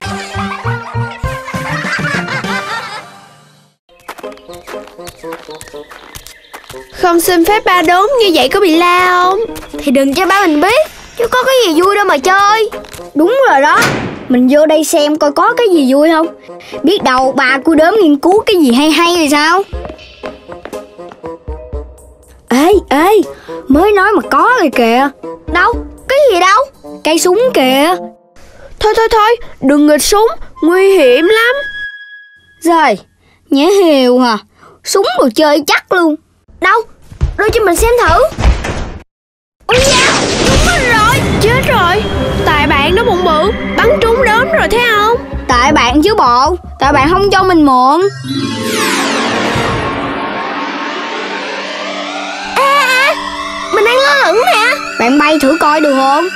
Không xin phép ba đốm như vậy có bị la không? Thì đừng cho ba mình biết Chứ có cái gì vui đâu mà chơi. Đúng rồi đó. Mình vô đây xem coi có cái gì vui không. Biết đâu bà của đốm nghiên cứu cái gì hay hay thì sao? Ê ê Mới nói mà có rồi kìa. Đâu? Cái gì đâu? Cây súng kìa. Thôi thôi thôi, đừng nghịch súng, nguy hiểm lắm. Rồi Nhớ hiều hả Súng đồ chơi chắc luôn. Đâu? Đưa cho mình xem thử. Ôi da Đúng mình rồi Chết rồi, tại bạn nó bụng bự, bắn trúng đốm rồi thấy không? Tại bạn chứ bộ Tại bạn không cho mình mượn. Mình đang lo lửng nè. Bạn bay thử coi được không?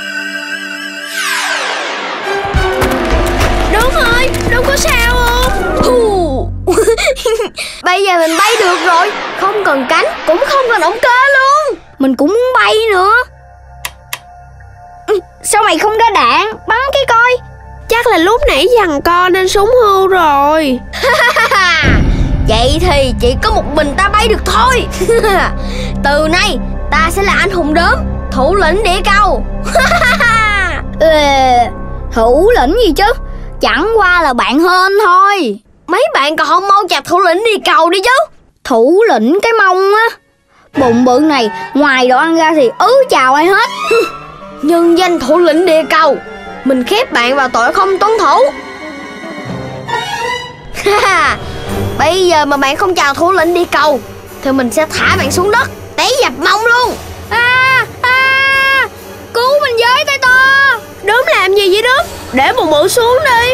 Đâu có sao không? Bây giờ mình bay được rồi. Không cần cánh, Cũng không cần động cơ luôn. Mình cũng muốn bay nữa. Ừ, sao mày không ra đạn? Bắn cái coi. Chắc là lúc nãy giằng co nên súng hư rồi. Vậy thì chỉ có một mình ta bay được thôi. Từ nay, ta sẽ là anh hùng đớm, Thủ lĩnh địa cầu. Ờ, thủ lĩnh gì chứ? Chẳng qua là bạn hên thôi. Mấy bạn còn không mau chặt thủ lĩnh địa cầu đi chứ. Thủ lĩnh cái mông á. Bụng bự này ngoài đồ ăn ra thì ứ chào ai hết. Nhân danh thủ lĩnh địa cầu. Mình khép bạn vào tội không tuân thủ. Bây giờ mà bạn không chào thủ lĩnh đi cầu Thì mình sẽ thả bạn xuống đất Té dập mông luôn. À à Cứu mình với tay to Đốm làm gì vậy đốm? Để bụng bự xuống đi.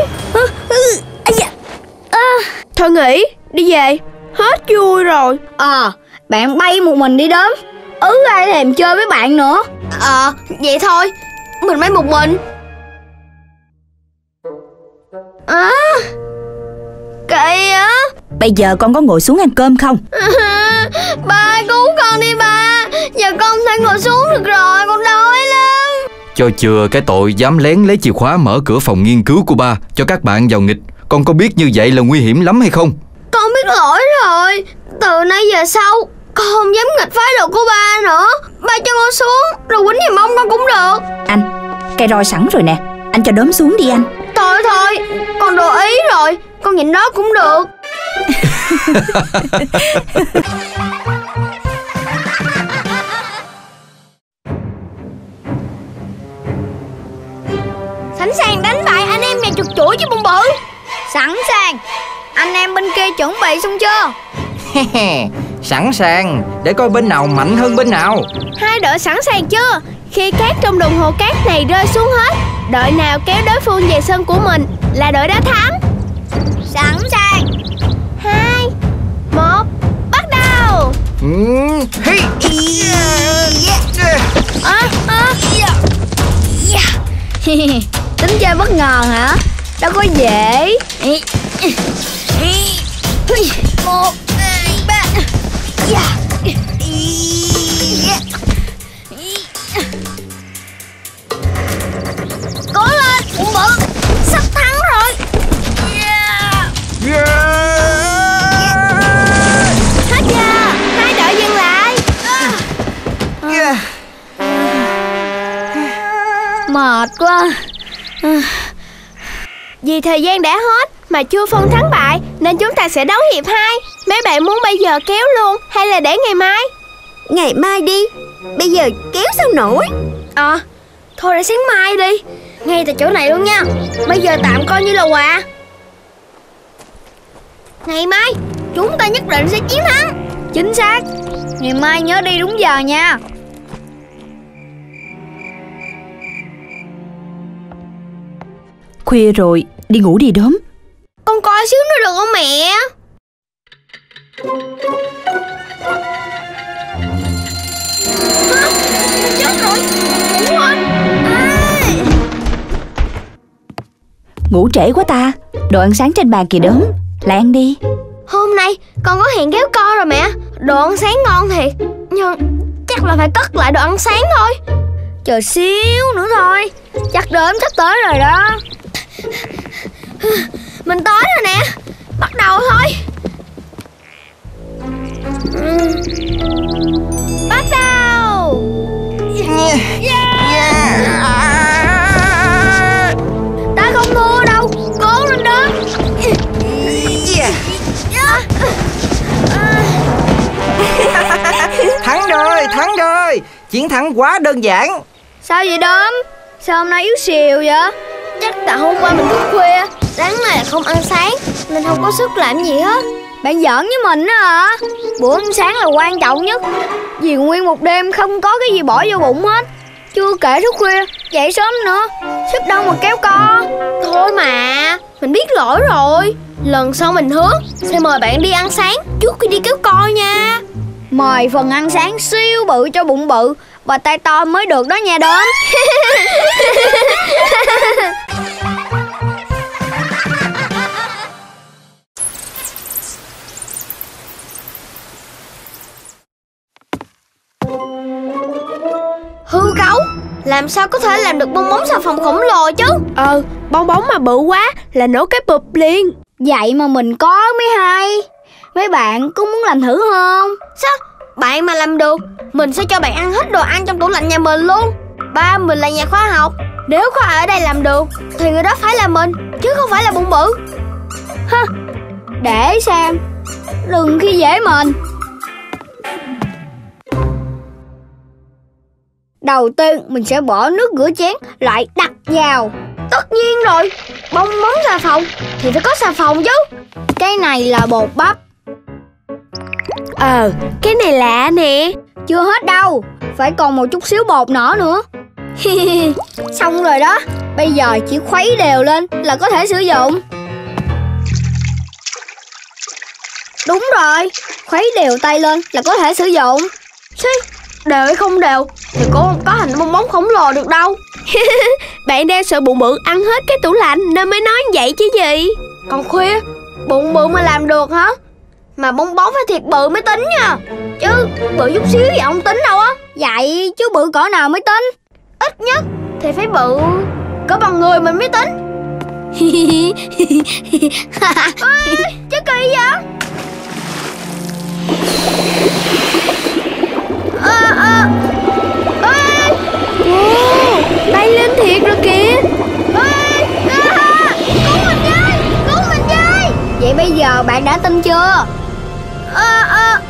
Thôi nghỉ, đi về. Hết vui rồi. Ờ Bạn bay một mình đi đốm. Ứ ai thèm chơi với bạn nữa. Ờ Vậy thôi. Mình bay một mình. À Kỳ á. Bây giờ con có ngồi xuống ăn cơm không? Ba cứu con đi ba. Giờ con không thể ngồi xuống được rồi Con đói lắm Cho chừa cái tội dám lén lấy chìa khóa mở cửa phòng nghiên cứu của ba cho các bạn vào nghịch. Con có biết như vậy là nguy hiểm lắm hay không? Con biết lỗi rồi. Từ nay về sau Con không dám nghịch phái đồ của ba nữa. Ba cho con xuống Rồi quýnh về mông con cũng được. Anh, cây roi sẵn rồi nè. Anh cho đốm xuống đi anh. Thôi thôi Con đồ ý rồi. Con nhìn đó cũng được Sẵn sàng đánh bại anh em nhà chuột chuỗi với bông bự. Sẵn sàng. Anh em bên kia chuẩn bị xong chưa? Sẵn sàng. Để coi bên nào mạnh hơn bên nào. Hai đội sẵn sàng chưa? Khi cát trong đồng hồ cát này rơi xuống hết Đội nào kéo đối phương về sân của mình là đội đã thắng. Sẵn sàng. Hai Một Bắt đầu. À, à. Tính chơi bất ngờ hả? Đâu có dễ. Một, hai, ba Cố lên, bụng bự. Sắp thắng rồi. Hết giờ. Hai đội dừng lại. Mệt quá Vì thời gian đã hết Mà chưa phân thắng bại Nên chúng ta sẽ đấu hiệp 2 Mấy bạn muốn bây giờ kéo luôn Hay là để ngày mai? Ngày mai đi. Bây giờ kéo sao nổi? Ờ Thôi để sáng mai đi. Ngay tại chỗ này luôn nha. Bây giờ tạm coi như là quà Ngày mai Chúng ta nhất định sẽ chiến thắng. Chính xác. Ngày mai nhớ đi đúng giờ nha Khuya rồi, đi ngủ đi đốm Con coi xíu nữa được không mẹ? Chết rồi. Ngủ quên. À. Ngủ trễ quá ta Đồ ăn sáng trên bàn kìa đốm Lại ăn đi. Hôm nay con có hẹn kéo co rồi mẹ. Đồ ăn sáng ngon thiệt Nhưng chắc là phải cất lại đồ ăn sáng thôi. Chờ xíu nữa thôi. Chắc đốm sắp tới rồi đó Mình tới rồi nè. Bắt đầu thôi. Bắt đầu. Ta không thua đâu. Cố lên đó. Thắng rồi, thắng rồi. Chiến thắng quá đơn giản. Sao vậy đốm? Sao hôm nay yếu xìu vậy Chắc tại hôm qua mình thức khuya Sáng nay là không ăn sáng Nên không có sức làm gì hết. Bạn giỡn với mình đó hả? Bữa ăn sáng là quan trọng nhất Vì nguyên một đêm không có cái gì bỏ vô bụng hết. Chưa kể thức khuya Dậy sớm nữa Sức đâu mà kéo co. Thôi mà Mình biết lỗi rồi. Lần sau mình hứa Sẽ mời bạn đi ăn sáng Trước khi đi kéo co nha. Mời phần ăn sáng siêu bự cho bụng bự Và tay to mới được đó nha đốm. Hư cấu Làm sao có thể làm được bong bóng xà phòng khổng lồ chứ? Ờ Bong bóng mà bự quá Là nổ cái bụp liền. Vậy mà mình có mới hay Mấy bạn có muốn làm thử không? Sao bạn mà làm được, Mình sẽ cho bạn ăn hết đồ ăn trong tủ lạnh nhà mình luôn. Ba, mình là nhà khoa học. Nếu có ở đây làm được, Thì người đó phải là mình, Chứ không phải là bụng bự. Để xem. Đừng khi dễ mình. Đầu tiên, mình sẽ bỏ nước rửa chén, lại đặt vào. Tất nhiên rồi Bông móng xà phòng. Thì phải có xà phòng chứ. Cái này là bột bắp. Ờ Cái này lạ nè. Chưa hết đâu Phải còn một chút xíu bột nữa nữa. Xong rồi đó Bây giờ chỉ khuấy đều lên là có thể sử dụng. Đúng rồi Khuấy đều tay lên là có thể sử dụng. Xí Đều hay không đều Thì có, có thành bong bóng khổng lồ được đâu. Bạn đang sợ bụng bự ăn hết cái tủ lạnh Nên mới nói vậy chứ gì. Còn khuya Bụng bự mà làm được hả Mà bong bóng phải thiệt bự mới tính nha. Chứ bự chút xíu vậy không tính đâu á. Vậy chứ bự cỡ nào mới tính? Ít nhất thì phải bự Cỡ bằng người mình mới tính. Ê, Chứ kỳ vậy? À, à. Ê, Wow Bay lên thiệt rồi kìa Vậy bây giờ bạn đã tin chưa? À, à,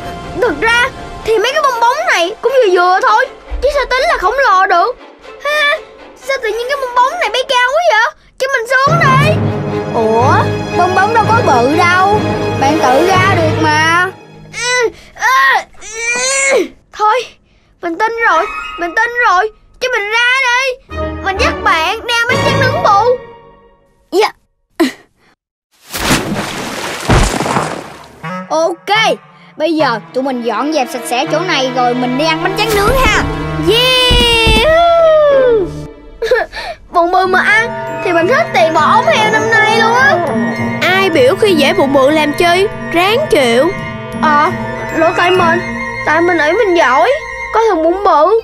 Thực ra thì mấy cái bong bóng này cũng vừa vừa thôi Chứ sao tính là khổng lồ được? Ha, Sao tự nhiên cái bong bóng này bay cao quá vậy? Cho mình xuống đi. Ủa Bong bóng đâu có bự đâu Bạn tự ra được mà. Ừ, à, ừ. Thôi Mình tin rồi Mình tin rồi Cho mình ra đi. Mình dắt bạn đi mấy chân tráng bụng Ok, Bây giờ tụi mình dọn dẹp sạch sẽ chỗ này Rồi mình đi ăn bánh tráng nướng ha. Yeah! Bụng bự mà ăn Thì mình hết tiền bỏ ống heo năm nay luôn á. Ai biểu khi dễ bụng bự làm chi Ráng chịu. Ờ Lỗi tại mình Tại mình nghĩ mình giỏi, Có thằng bụng bự.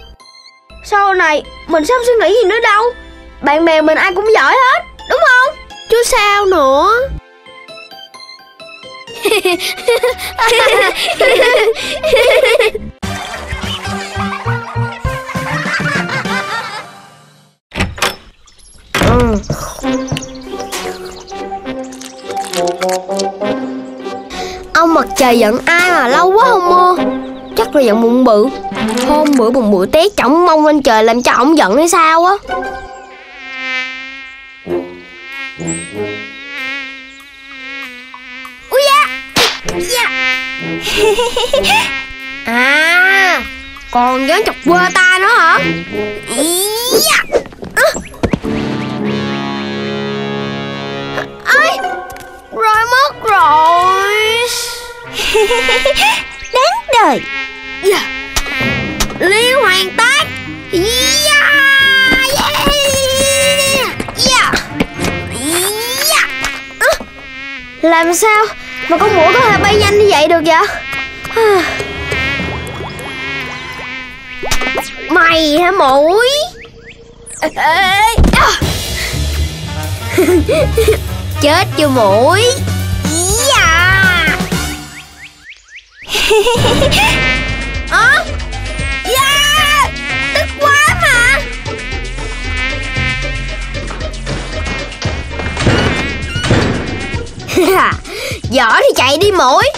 Sau này, mình sẽ không suy nghĩ gì nữa đâu. Bạn bè mình ai cũng giỏi hết, Đúng không? Chứ sao nữa. Ông mặt trời giận ai mà lâu quá không mơ, Chắc là giận bụng bự. Hôm bữa bụng bự té chỏng mông lên trời làm cho ổng giận hay sao á Ui da Dạ À Còn dám chọc quơ ta nữa hả? Ấy Ơi Rồi mất rồi. Đáng đời. Dạ. Yeah. Liên hoàn tác. Yeah. Yeah. Làm sao mà con mũi có thể bay nhanh như vậy được vậy? Mày hả mũi Chết chưa mũi yeah. Yeah. Tức quá mà Giỏi thì chạy đi mũi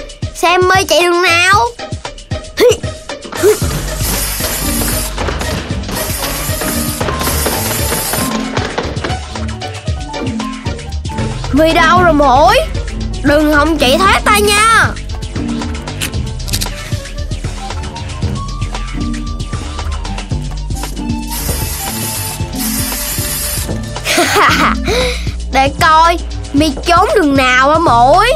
em ơi, chạy đường nào? Vì đâu rồi mỗi. Đừng không chạy thoát ta nha. Để coi, Mi trốn đường nào á mỗi?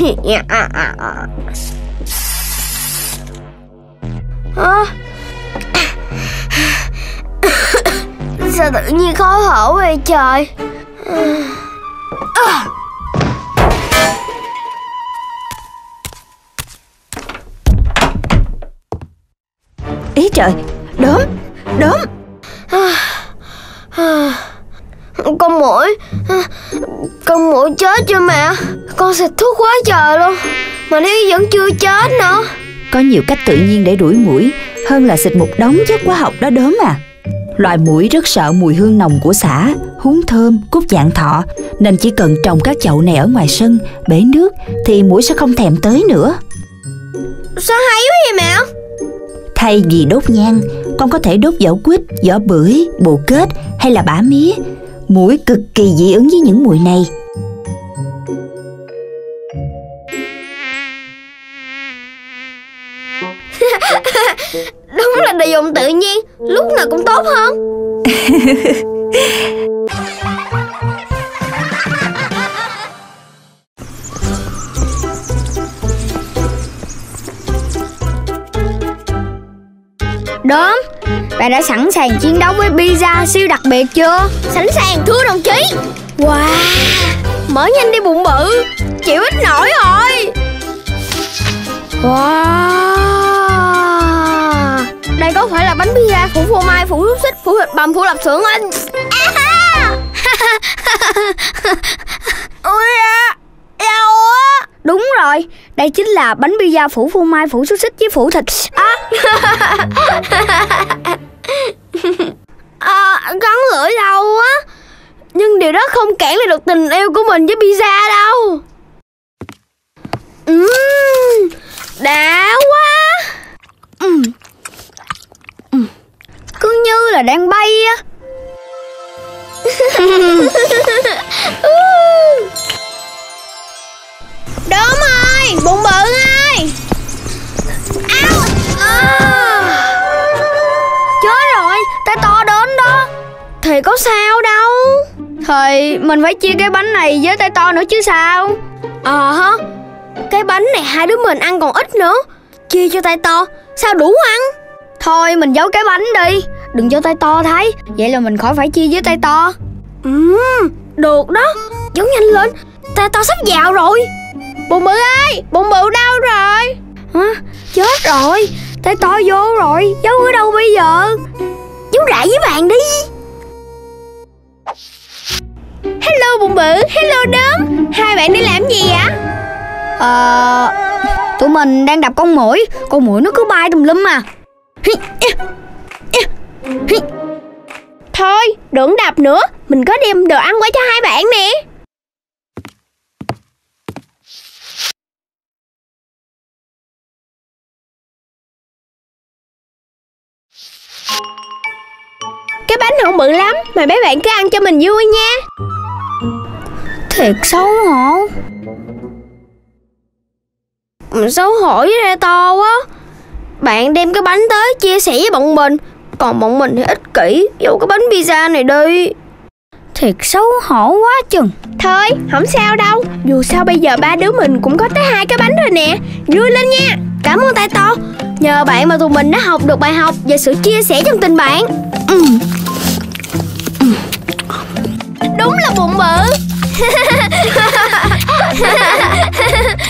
Hả? Sao tự nhiên khó thở vậy trời? Ý trời Đốm Đốm. Con muỗi Con muỗi chết chưa mẹ. Con xịt thuốc quá trời luôn. Mà nếu vẫn chưa chết nữa Có nhiều cách tự nhiên để đuổi muỗi Hơn là xịt một đống chất hóa học đó đốm à. Loài muỗi rất sợ mùi hương nồng của xả, húng thơm, cúc dạng thọ Nên chỉ cần trồng các chậu này ở ngoài sân, bể nước Thì muỗi sẽ không thèm tới nữa. Sao hay quá vậy mẹ? Thay vì đốt nhang, con có thể đốt vỏ quýt, vỏ bưởi, bồ kết hay là bã mía. Muỗi cực kỳ dị ứng với những mùi này Đúng là đồ dùng tự nhiên, Lúc nào cũng tốt hơn. Đốm Bạn đã sẵn sàng chiến đấu với pizza siêu đặc biệt chưa? Sẵn sàng thưa đồng chí. Wow, Mở nhanh đi bụng bự, Chịu ít nổi rồi. Wow có phải là bánh pizza phủ phô mai, phủ xúc xích, phủ thịt bằm, phủ lạp xưởng anh. Ôi da Đau á Đúng rồi Đây chính là bánh pizza phủ phô mai, phủ xúc xích với phủ thịt. À, à, Cắn lưỡi đau á Nhưng điều đó không cản lại được tình yêu của mình với pizza đâu. Uhm, Đã quá. Uhm. Cứ như là đang bay á. Đúng rồi bụng bự ơi Ao à. Chết rồi, tay to đến đó. Thì có sao đâu. Thì mình phải chia cái bánh này với tay to nữa chứ sao? Ờ hả? Cái bánh này hai đứa mình ăn còn ít nữa. Chia cho tay to Sao đủ ăn? Thôi mình giấu cái bánh đi. Đừng cho tay to thấy. Vậy là mình khỏi phải chia với tay to. Ừ, được đó. Giấu nhanh lên. Tay to sắp vào rồi. Bụng bự ơi, bụng bự đâu rồi? Hả? Chết rồi. Tay to vô rồi. Giấu ở đâu bây giờ? Giấu lại với bạn đi. Hello bụng bự, hello đốm Hai bạn đi làm gì vậy? Ờ... Tụi mình đang đập con muỗi Con muỗi nó cứ bay tùm lum à Thôi, đừng đập nữa. Mình có đem đồ ăn qua cho hai bạn nè. Cái bánh không bự lắm Mà mấy bạn cứ ăn cho mình vui nha. Thiệt xấu hổ. Mình xấu hổ với ra to quá bạn đem cái bánh tới chia sẻ với bọn mình. Còn bọn mình thì ích kỷ Vô cái bánh pizza này đi. Thiệt xấu hổ quá chừng. Thôi không sao đâu. Dù sao bây giờ ba đứa mình cũng có tới hai cái bánh rồi nè. Vui lên nha. Cảm ơn tay to. Nhờ bạn mà tụi mình đã học được bài học Về sự chia sẻ trong tình bạn. Ừ. Đúng là bụng bự